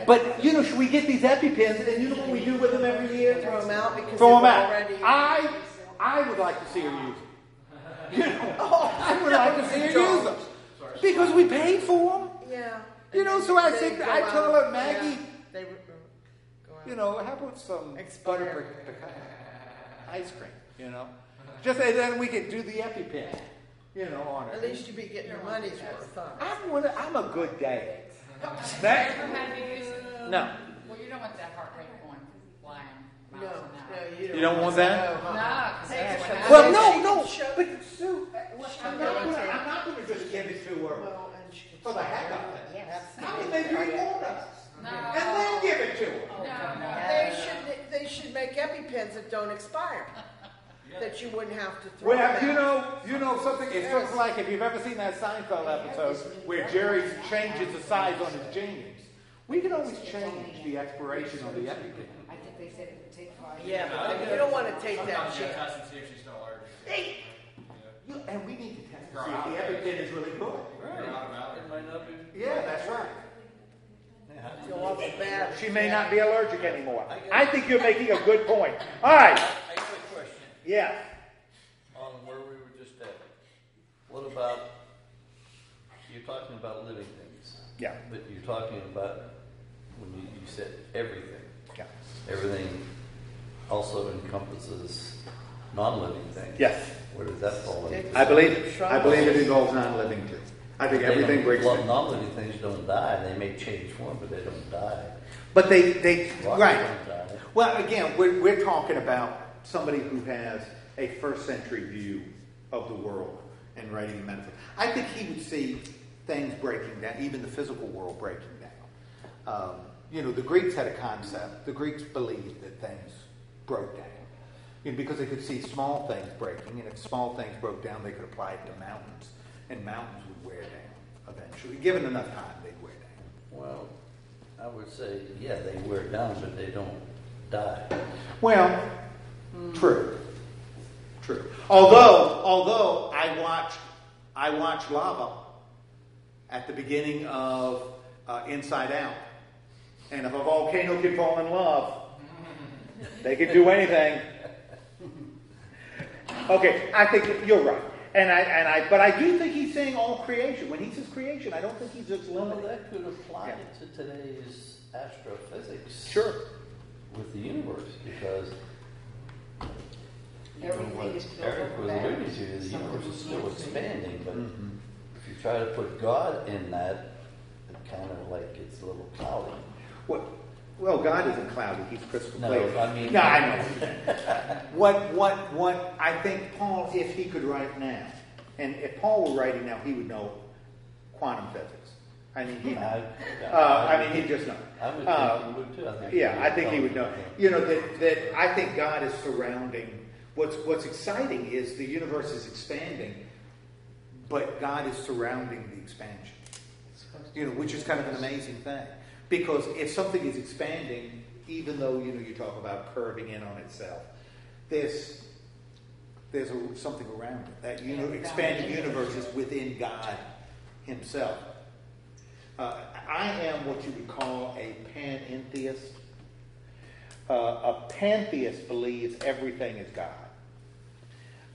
But you know, should we get these EpiPens and then you know what we do with them every year? Throw them out because Throw them they've out. already. I, I would like to see her use them. You know, Oh, I would like to see her use them because we paid for them. Yeah. You know, so I They think I out, tell her, yeah, Maggie, They would uh, go out. you know, how about some Expired. butter pecan ice cream? You know, just and then we could do the EpiPen. You know, on At least you'd be getting your money's worth. I'm one, I'm a good dad. That, you ever had to use it? no. Well, you don't want that heart rate going flying No, miles an hour. no, you don't. You don't want that? No, No, huh? 'cause that's what Well, Well, no, no, but Sue, I'm not gonna, I'm not gonna just give it to her Well, and she can for the heck of it. Yes. I'm gonna make her eat No. and then give it to her. No, no. Oh, they should, they should make EpiPens that don't expire, that you wouldn't have to throw Well, you know, you know something, it's sort of like if you've ever seen that Seinfeld episode where Jerry changes the size on his jeans. We can always change the expiration on the EpiPen. I think they said it would take five years. Yeah, but uh, you don't wanna take that Sometimes you chance. test and see if she's still allergic. Hey, Yeah. you- and we need to test to see if the EpiPen is really good. You're out of. It might not be. Yeah, that's right. Go off the bat. She may not be allergic anymore. I think you're making a good point. All right, I got a question yeah. on where we were just at. What about, you're talking about living things, Yeah, but you're talking about, when you, you said everything. yeah. Everything also encompasses non-living things. Yes. Where does that fall into? I believe, I believe it involves non-living too. I think They everything don't- breaks. well, Non-living things don't die. They may change form, but they don't die. But they, they, Rocks right. don't die. Well, again, we're, we're talking about somebody who has a first century view of the world and writing a metaphor. I think he would see things breaking down, even the physical world breaking down. Um, you know, the Greeks had a concept. The Greeks believed that things broke down. Know, because they could see small things breaking, and if small things broke down, they could apply it to mountains, and mountains would wear down eventually. Given enough time, they'd wear down. Well, I would say, yeah, they wear down, but they don't die. Well, true, true. Although, although I watched, I watched lava at the beginning of uh, Inside Out, and if a volcano can fall in love, they can do anything. Okay, I think you're right, and I and I, but I do think he's saying all creation. When he says creation, I don't think he's just Well, limited. that could apply Yeah. to today's astrophysics. Sure. With the universe, because Everything what is built Eric was that. alluding to, the universe is still expanding, but Mhm. if you try to put God in that, it kind of like gets a little cloudy. What? Well, God isn't cloudy; He's crystal clear. No, clear. I mean- no, I know. what? What? What? I think Paul, if he could write now, and if Paul were writing now, he would know quantum physics. I mean, he. I- Uh, I mean, he just know. I would Uh, think he would too. I think yeah, would I think he would know. You know that that I think God is surrounding. What's What's exciting is the universe is expanding, but God is surrounding the expansion you know, which is kind of an amazing thing. Because if something is expanding, even though you know you talk about curving in on itself, there's there's a, something around it. That you know, expanding universe is within God Himself. Uh, I am what you would call a panentheist. Uh, a pantheist believes everything is God.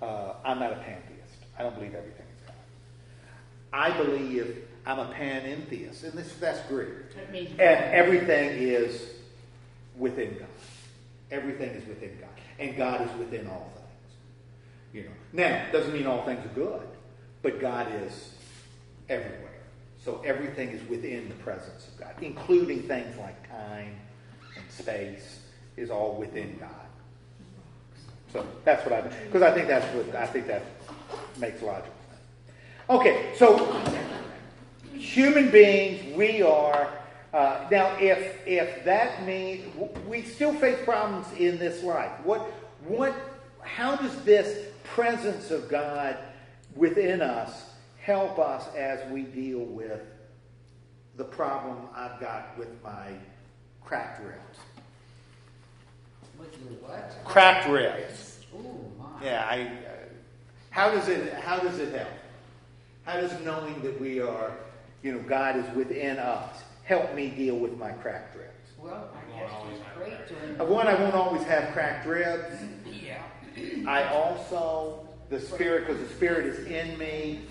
Uh, I'm not a pantheist. I don't believe everything is God. I believe I'm a panentheist, and this that's Greek. That And everything is within God. Everything is within God. And God is within all things. You know. Now, doesn't mean all things are good, but God is everywhere. So everything is within the presence of God, including things like time and space is all within God. So that's what I because I think that's what I think that makes logical sense. Okay, so human beings, we are uh, now. If if that means we still face problems in this life, what what? How does this presence of God within us help us as we deal with the problem I've got with my cracked ribs? With your what? Cracked ribs. Ooh, my. Yeah, I. Uh, how does it? How does it help? How does knowing that we are, you know, God is within us, help me deal with my cracked ribs? Well, I Won't guess always it's have great cracked to. Uh, One, I won't always have cracked ribs. Yeah. I also, the Spirit, because the Spirit is in me.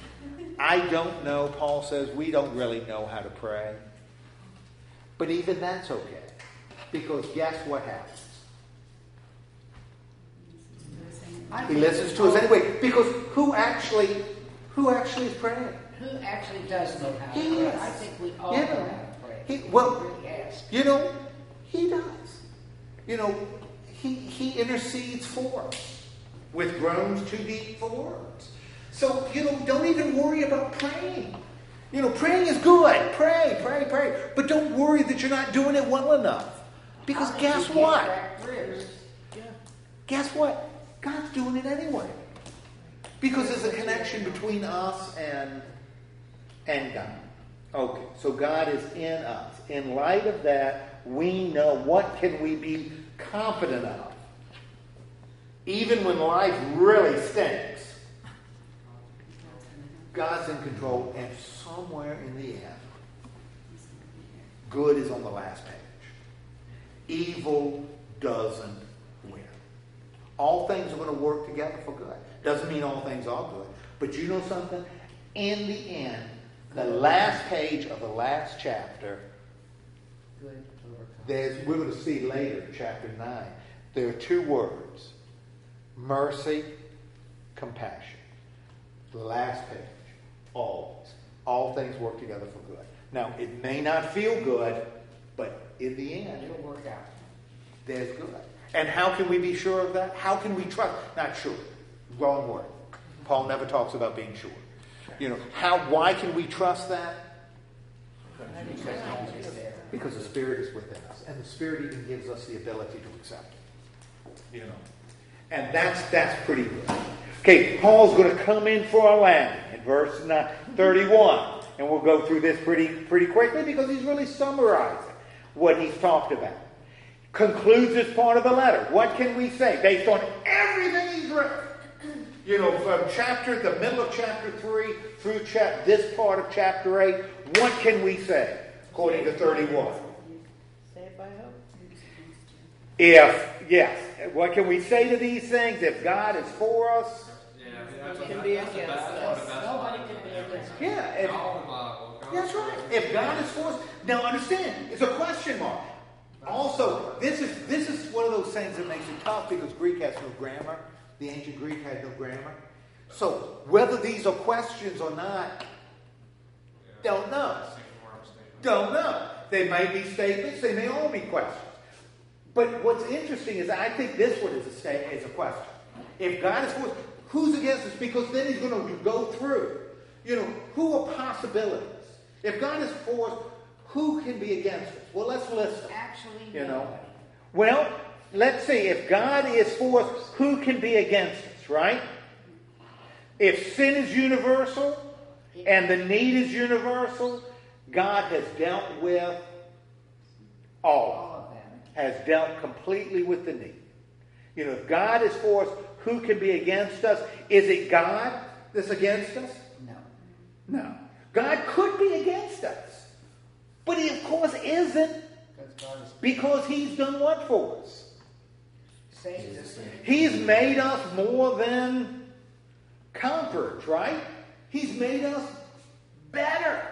I don't know, Paul says, we don't really know how to pray. But even that's okay. Because guess what happens? He listens to us anyway. Because who actually, who actually is praying? Who actually does know how to pray? is. I think we all Yeah. know how to pray. He- We well- really ask. You know, he does. You know, he, he intercedes for us with groans too deep for words. So, you know, don't even worry about praying. You know, praying is good. Pray, pray, pray. But don't worry that you're not doing it well enough. Because oh, How did guess what? Guess what? God's doing it anyway. Because there's a connection between us and and God. Okay, so God is in us. In light of that, we know what can we be confident of. Even when life really stinks, God's in control, and somewhere in the end, good is on the last page. Evil doesn't win. All things are going to work together for good. Doesn't mean all things are good. But you know something? In the end, the last page of the last chapter, there's, we're going to see later, chapter 9, there are two words mercy, compassion. The last page, always. All things work together for good. Now, it may not feel good, but in the end, It'll work out. there's good. And how can we be sure of that? How can we trust? Not sure. Wrong word. Paul never talks about being sure. You know, how why can we trust that? Because the Spirit is within us. And the Spirit even gives us the ability to accept it. You know. And that's that's pretty good. Okay, Paul's going to come in for our landing in verse uh, 31. And we'll go through this pretty pretty quickly because he's really summarizing what he's talked about concludes this part of the letter. What can we say based on everything he's written? You know, from chapter, the middle of chapter 3 through chap, this part of chapter 8, what can we say according to 31? Saved by hope. If, yes, what can we say to these things? If God is for us, bad Nobody can be us. yeah, if, That's right. If God is for us, now understand, it's a question mark. Also, this is this is one of those things that makes it tough because Greek has no grammar. The ancient Greek had no grammar. So whether these are questions or not, Yeah. don't know. That's even more of a statement. Don't know. They may be statements. They may all be questions. But what's interesting is I think this one is a sta- is a question. If God is for us, who's against us? Because then He's going to go through. You know, who are possibilities? If God is for us, who can be against us? Well, let's list them. Actually, You know. Well, let's see. If God is for us, who can be against us, right? If sin is universal and the need is universal, God has dealt with all, All of them. has dealt completely with the need. You know, if God is for us, who can be against us? Is it God that's against us? No. No. God could be against us. But he, of course, isn't Because because he's done what for us? He's made us more than conquerors, right? He's made us better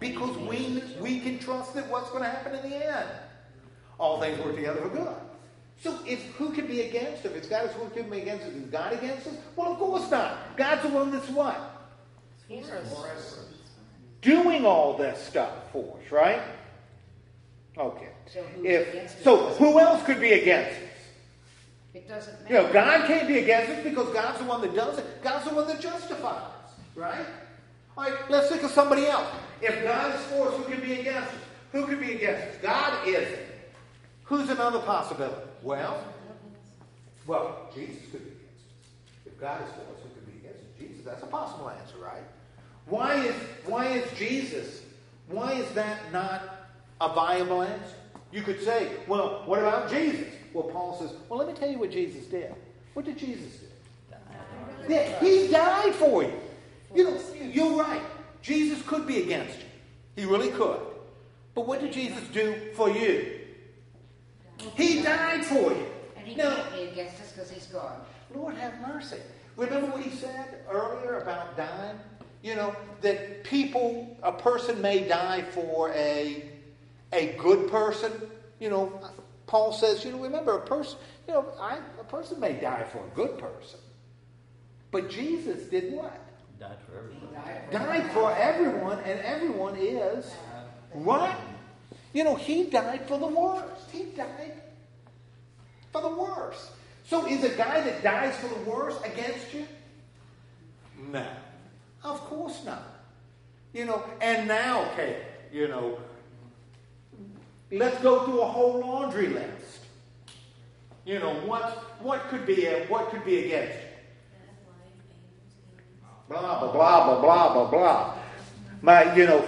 because we, we can trust that what's going to happen in the end. All things work together for good. So if who can be against him? If it's God who can be against us, is God against us? Well, of course not. God's the one that's what? He's for us. Doing all this stuff for us, right? Okay. So If so, who else could be against us? It doesn't matter. You know. God can't be against us because God's the one that does it. God's the one that justifies, right? All right, let's think of somebody else. If God is for us, who can be against us? Who can be against us? God isn't. Who's another possibility? Well, well, Jesus could be against us. If God is for us, who could be against us? Jesus. That's a possible answer, right? Why is why is Jesus? Why is that not a viable answer? You could say, well, what about Jesus? Well, Paul says, well, let me tell you what Jesus did. What did Jesus do? Yeah, he died for you. You know, you're right. Jesus could be against you. He really could. But what did Jesus do for you? He died for you. And he Now, can't be against us because he's God. Lord have mercy. Remember what he said earlier about dying? You know, that people, a person may die for a, a good person. You know, Paul says, you know, remember a person, you know, I, a person may die for a good person. But Jesus did what? Died for everyone. Died for everyone, and everyone is right. You know, he died for the worst. He died for the worst. So is a guy that dies for the worst against you? No. Of course not. You know, and now, okay, you know, let's go through a whole laundry list. You know, what what could be a, what could be against you? blah blah blah blah blah blah blah. My, you know,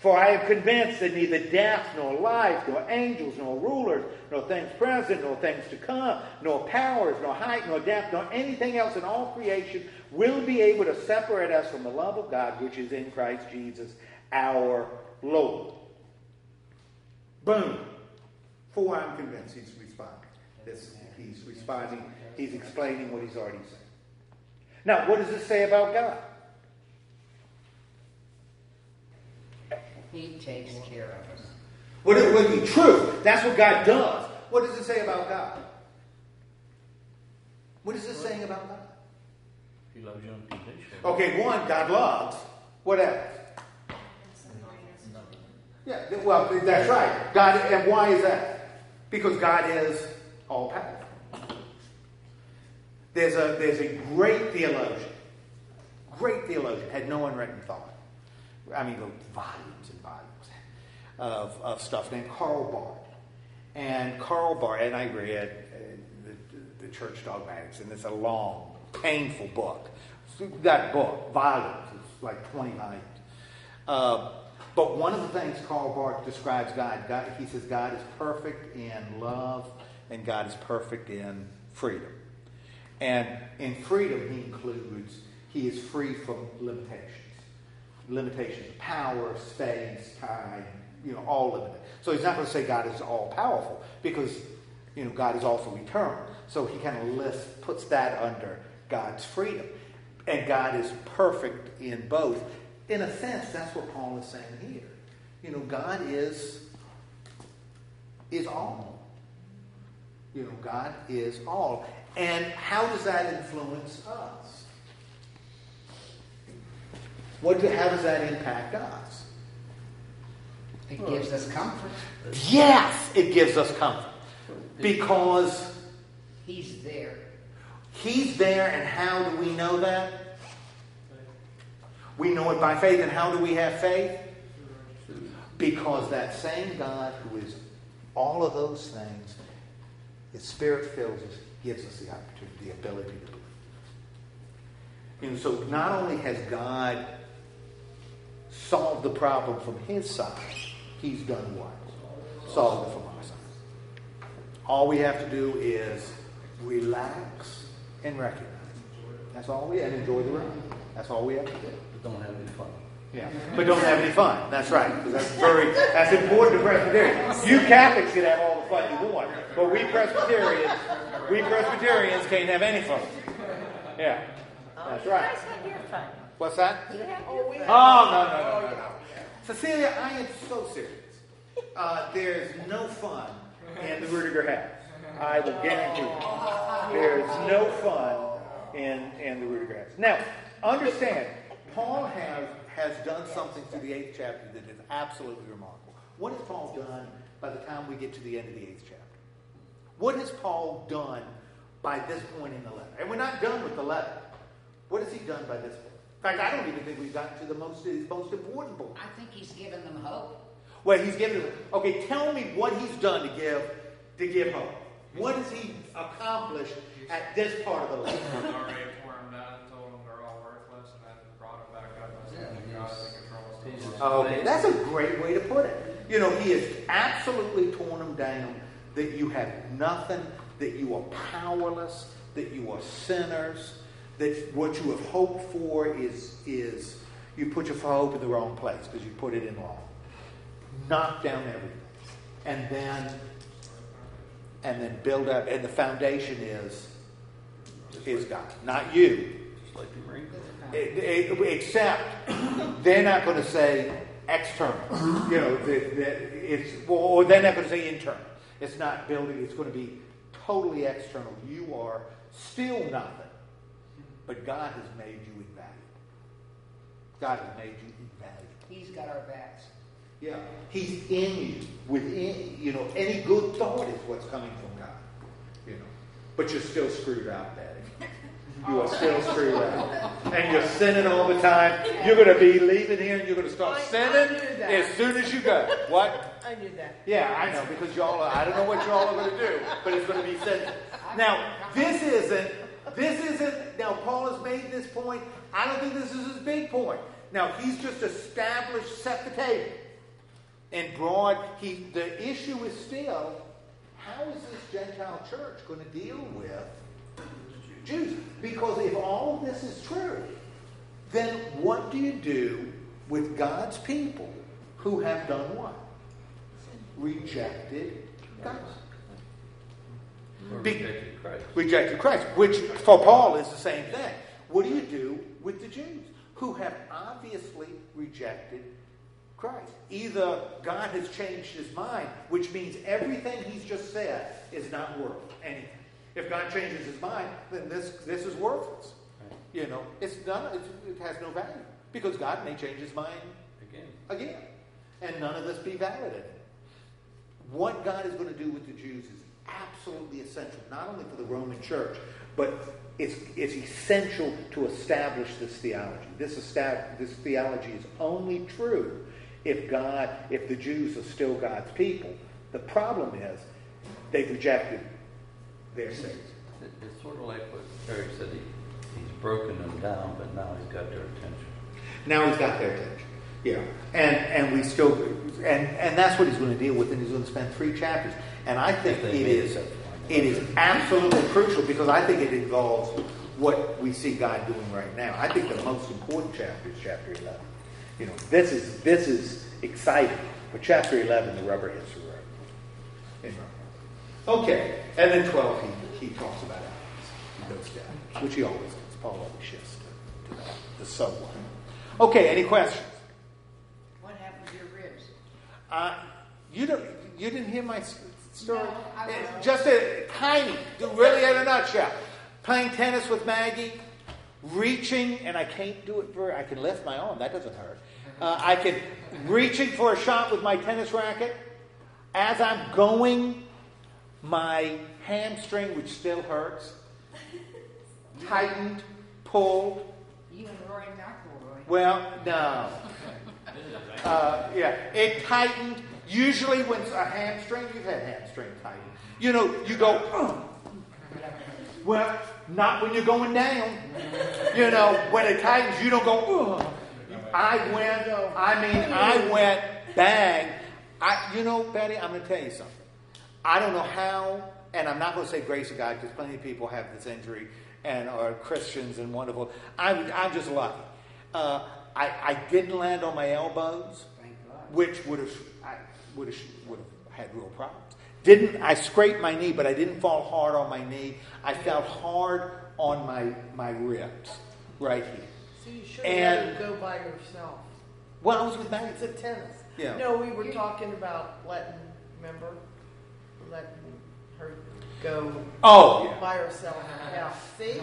for I am convinced that neither death nor life, nor angels, nor rulers, nor things present, nor things to come, nor powers, nor height, nor depth, nor anything else in all creation will be able to separate us from the love of God which is in Christ Jesus our Lord. Boom. For I'm convinced he's responding. This, he's responding. He's explaining what he's already said. Now, what does this say about God? He takes care of us. What it would be true. That's what God does. What does it say about God? What is this saying about God? He loves you unconditionally. Okay, one, God loves. What else? Yeah, well, that's right. God, and why is that? Because God is all powerful. There's a there's a great theologian, great theologian, had no unwritten thought. I mean, volumes and volumes of, of stuff named Karl Barth. And Karl Barth, and I read uh, the, the Church Dogmatics, and it's a long, painful book. That book, volumes, it's like 20 volumes. Uh, but one of the things Karl Barth describes God, God, he says God is perfect in love and God is perfect in freedom. And in freedom, he includes, he is free from limitations. Limitations of power, space, time, you know, all limited. So he's not going to say God is all powerful because, you know, God is also eternal. So he kind of lists, puts that under God's freedom. And God is perfect in both. In a sense, that's what Paul is saying here. You know, God is is all. You know, God is all. And how does that influence us? What do, how does that impact us? It gives us comfort. Yes, it gives us comfort. Because He's there. He's there, and how do we know that? We know it by faith, and how do we have faith? Because that same God who is all of those things, His Spirit fills us, gives us the opportunity, the ability to believe. And so not only has God solved the problem from His side, He's done what? Solved it from our side. All we have to do is relax and recognize. That's all we and enjoy the ride. That's all we have to do. But don't have any fun. Yeah, but don't have any fun. That's right. 'cause that's very that's important to Presbyterians. You Catholics can have all the fun you want, but we Presbyterians, we Presbyterians can't have any fun. Yeah, that's right. What's that? Oh, Oh no no no no no. Cecilia, I am so serious. Uh, there's no fun in the Rudiger House. I will guarantee you. There is no fun in, in the root of grass. Now, understand, Paul has, has done something through the eighth chapter that is absolutely remarkable. What has Paul done by the time we get to the end of the eighth chapter? What has Paul done by this point in the letter? And we're not done with the letter. What has he done by this point? In fact, I don't even think we've gotten to the most, his most important point. I think he's given them hope. Well, he's given them. Okay, tell me what he's done to give to give hope. What has he accomplished at this part of the letter? He's already tore them down and told them they're all worthless and then brought them back up and said, Yeah, God he's- is in control of he's- stuff. Okay, that's a great way to put it. You know, he has absolutely torn them down. That you have nothing. That you are powerless. That you are sinners. That what you have hoped for is is you put your hope in the wrong place because you put it in wrong. Knock down everything, and then and then build up. And the foundation is is God, not you. Just like the Marine Corps. It- it- Except they're not going to say external. You know, that, that it's well, or they're not going to say internal. It's not building. It's going to be totally external. You are still nothing, but God has made you invaluable. God has made you invaluable. He's got our backs. Yeah, He's in you. Within you know, any good thought is what's coming from God. You know, but you're still screwed out, Daddy. You are still screwed out, and you're sinning all the time. You're going to be leaving here, and you're going to start I- I sinning that. as soon as you go. What? I knew that. Yeah, I know because y'all. Are, I don't know what y'all are going to do, but it's going to be sinful. Now, this isn't. This isn't. Now, Paul has made this point. I don't think this is his big point. Now, he's just established, set the table, and broad. He. The issue is still, how is this Gentile church going to deal with Jews? Because if all of this is true, then what do you do with God's people who have done what? Rejected God. Be- rejected Christ. Rejected Christ, which for Paul is the same thing. What do you do with the Jews who have obviously rejected Christ? Either God has changed his mind, which means everything he's just said is not worth anything. If God changes his mind, then this, this is worthless. You know, it's none, it's, it has no value because God may change his mind Again. again, and none of this be valid in it. What God is going to do with the Jews is absolutely essential, not only for the Roman church, but it's, it's essential to establish this theology. This, estab- this theology is only true if God, if the Jews are still God's people. The problem is they've rejected It- It's sort of like what Eric said, he, he's broken them down, but now he's got their attention. Now he's got their attention. Yeah. And and we still and and that's what he's going to deal with, and he's going to spend three chapters. And I think it is it. it is absolutely crucial because I think it involves what we see God doing right now. I think the most important chapter is chapter eleven. You know, this is this is exciting, but chapter eleven, the rubber hits the road. Okay, and then twelve, he he talks about ethics. He goes down, which he always does. Paul always shifts to, to that, the so what. Okay, any questions? What happened to your ribs? Uh, you don't. You didn't hear my story. No, I It's just a tiny, really in a nutshell. Playing tennis with Maggie, reaching, and I can't do it very. I can lift my arm. That doesn't hurt. Uh, I can reaching for a shot with my tennis racket. As I'm going, my hamstring, which still hurts, tightened, pulled. You and Rory McIlroy. Well, no. Uh, yeah, it tightened. Usually, when it's a hamstring, you've had hamstring tighten. You know, you go. "Ugh." Well, not when you're going down. You know, when it tightens, you don't go. Ugh. I went. I mean, I went bang. I, you know, Betty, I'm going to tell you something. I don't know how, and I'm not going to say grace of God because plenty of people have this injury and are Christians and wonderful. I'm, I'm just lucky. Uh, I, I didn't land on my elbows, which would have I would have would have had real problems. Didn't I scraped my knee, but I didn't fall hard on my knee. I felt hard on my my ribs right here. So you should And- go by yourself. Well, I was with Maggie. It's a tennis. Yeah. No, we were talking about letting, remember? Letting her go Oh, yeah. or sell. Yeah, see?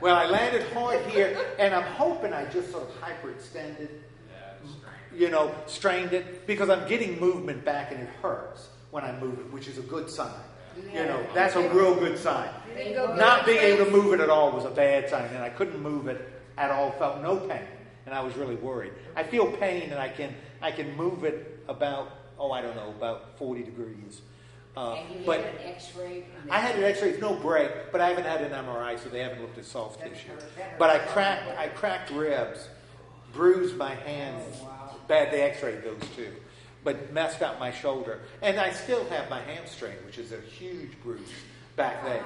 Well, I landed hard here, and I'm hoping I just sort of hyperextended, you know, strained it, because I'm getting movement back and it hurts when I move it, which is a good sign. You know, that's a real good sign. Go Not being able to move it at all was a bad sign, and I couldn't move it at all. Felt no pain, and I was really worried. I feel pain, and I can I can move it about oh I don't know about 40 degrees. Uh, And you but had an X-ray. I had an X-ray, no break, but I haven't had an MRI, so they haven't looked at soft tissue. But I cracked. I cracked ribs, bruised my hands. Oh, wow. Bad. They X-rayed those too, but messed up my shoulder, and I still have my hamstring, which is a huge bruise back there.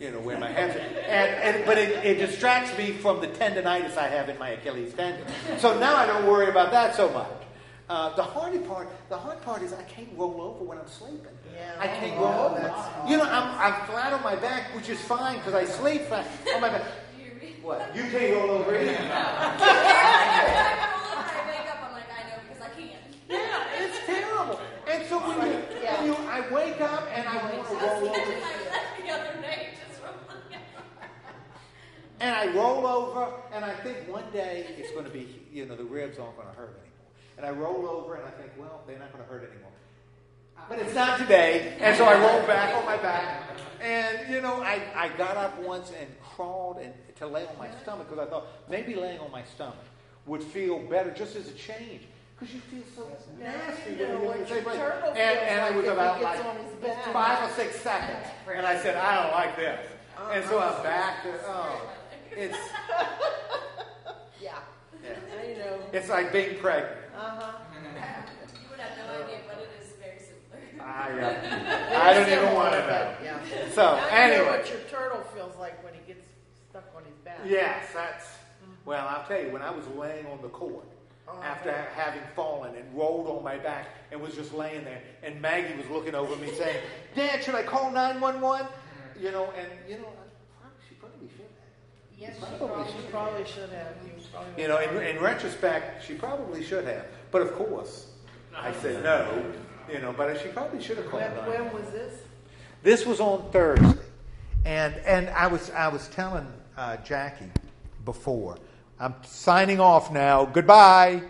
You know where my hamstring, and, and but it, it distracts me from the tendonitis I have in my Achilles tendon. So now I don't worry about that so much. Uh, the hardy part, the hard part is I can't roll over when I'm sleeping. Yeah. I can't Oh, roll over. that's- You know, I'm, I'm flat on my back, which is fine because I sleep flat on my back. Do you read? What? You can't roll over either. Every I roll over, I wake up, I'm like, I know because I can't. Yeah, it's terrible. And so when you, Yeah. when you, I wake up and I want to roll over, I left the other night just from and I roll over, and I think one day it's going to be, you know, the ribs aren't going to hurt anymore. And I roll over, and I think, well, they're not going to hurt anymore. Ah. But it's not today, and so I roll back on my back, and you know, I, I got up once and crawled and to lay on my stomach because I thought maybe laying on my stomach would feel better just as a change because you feel so nasty you know when you're in the your same place. turtle And, and like it was about like on his back. five or six seconds, and I said, I don't like this, uh-huh. and so I'm back to oh, it's Yeah. yeah. I know. it's like being pregnant. Uh-huh. You would have no idea, but it is very similar. I, uh, I don't even want to know. Yeah. So Now you know anyway. what your turtle feels like when he gets stuck on his back. Yes, that's. Well, I'll tell you, when I was laying on the court, after having fallen and rolled on my back and was just laying there, and Maggie was looking over me saying, Dad, should I call 911? You know, and, you know, I she probably should have. Yes, she Probably probably You probably should have. You know, in, in retrospect, she probably should have. But of course, I said no, you know, but she probably should have called when, 911. when was this? This was on Thursday, and and I was I was telling uh, Jackie before. I'm signing off now. Goodbye.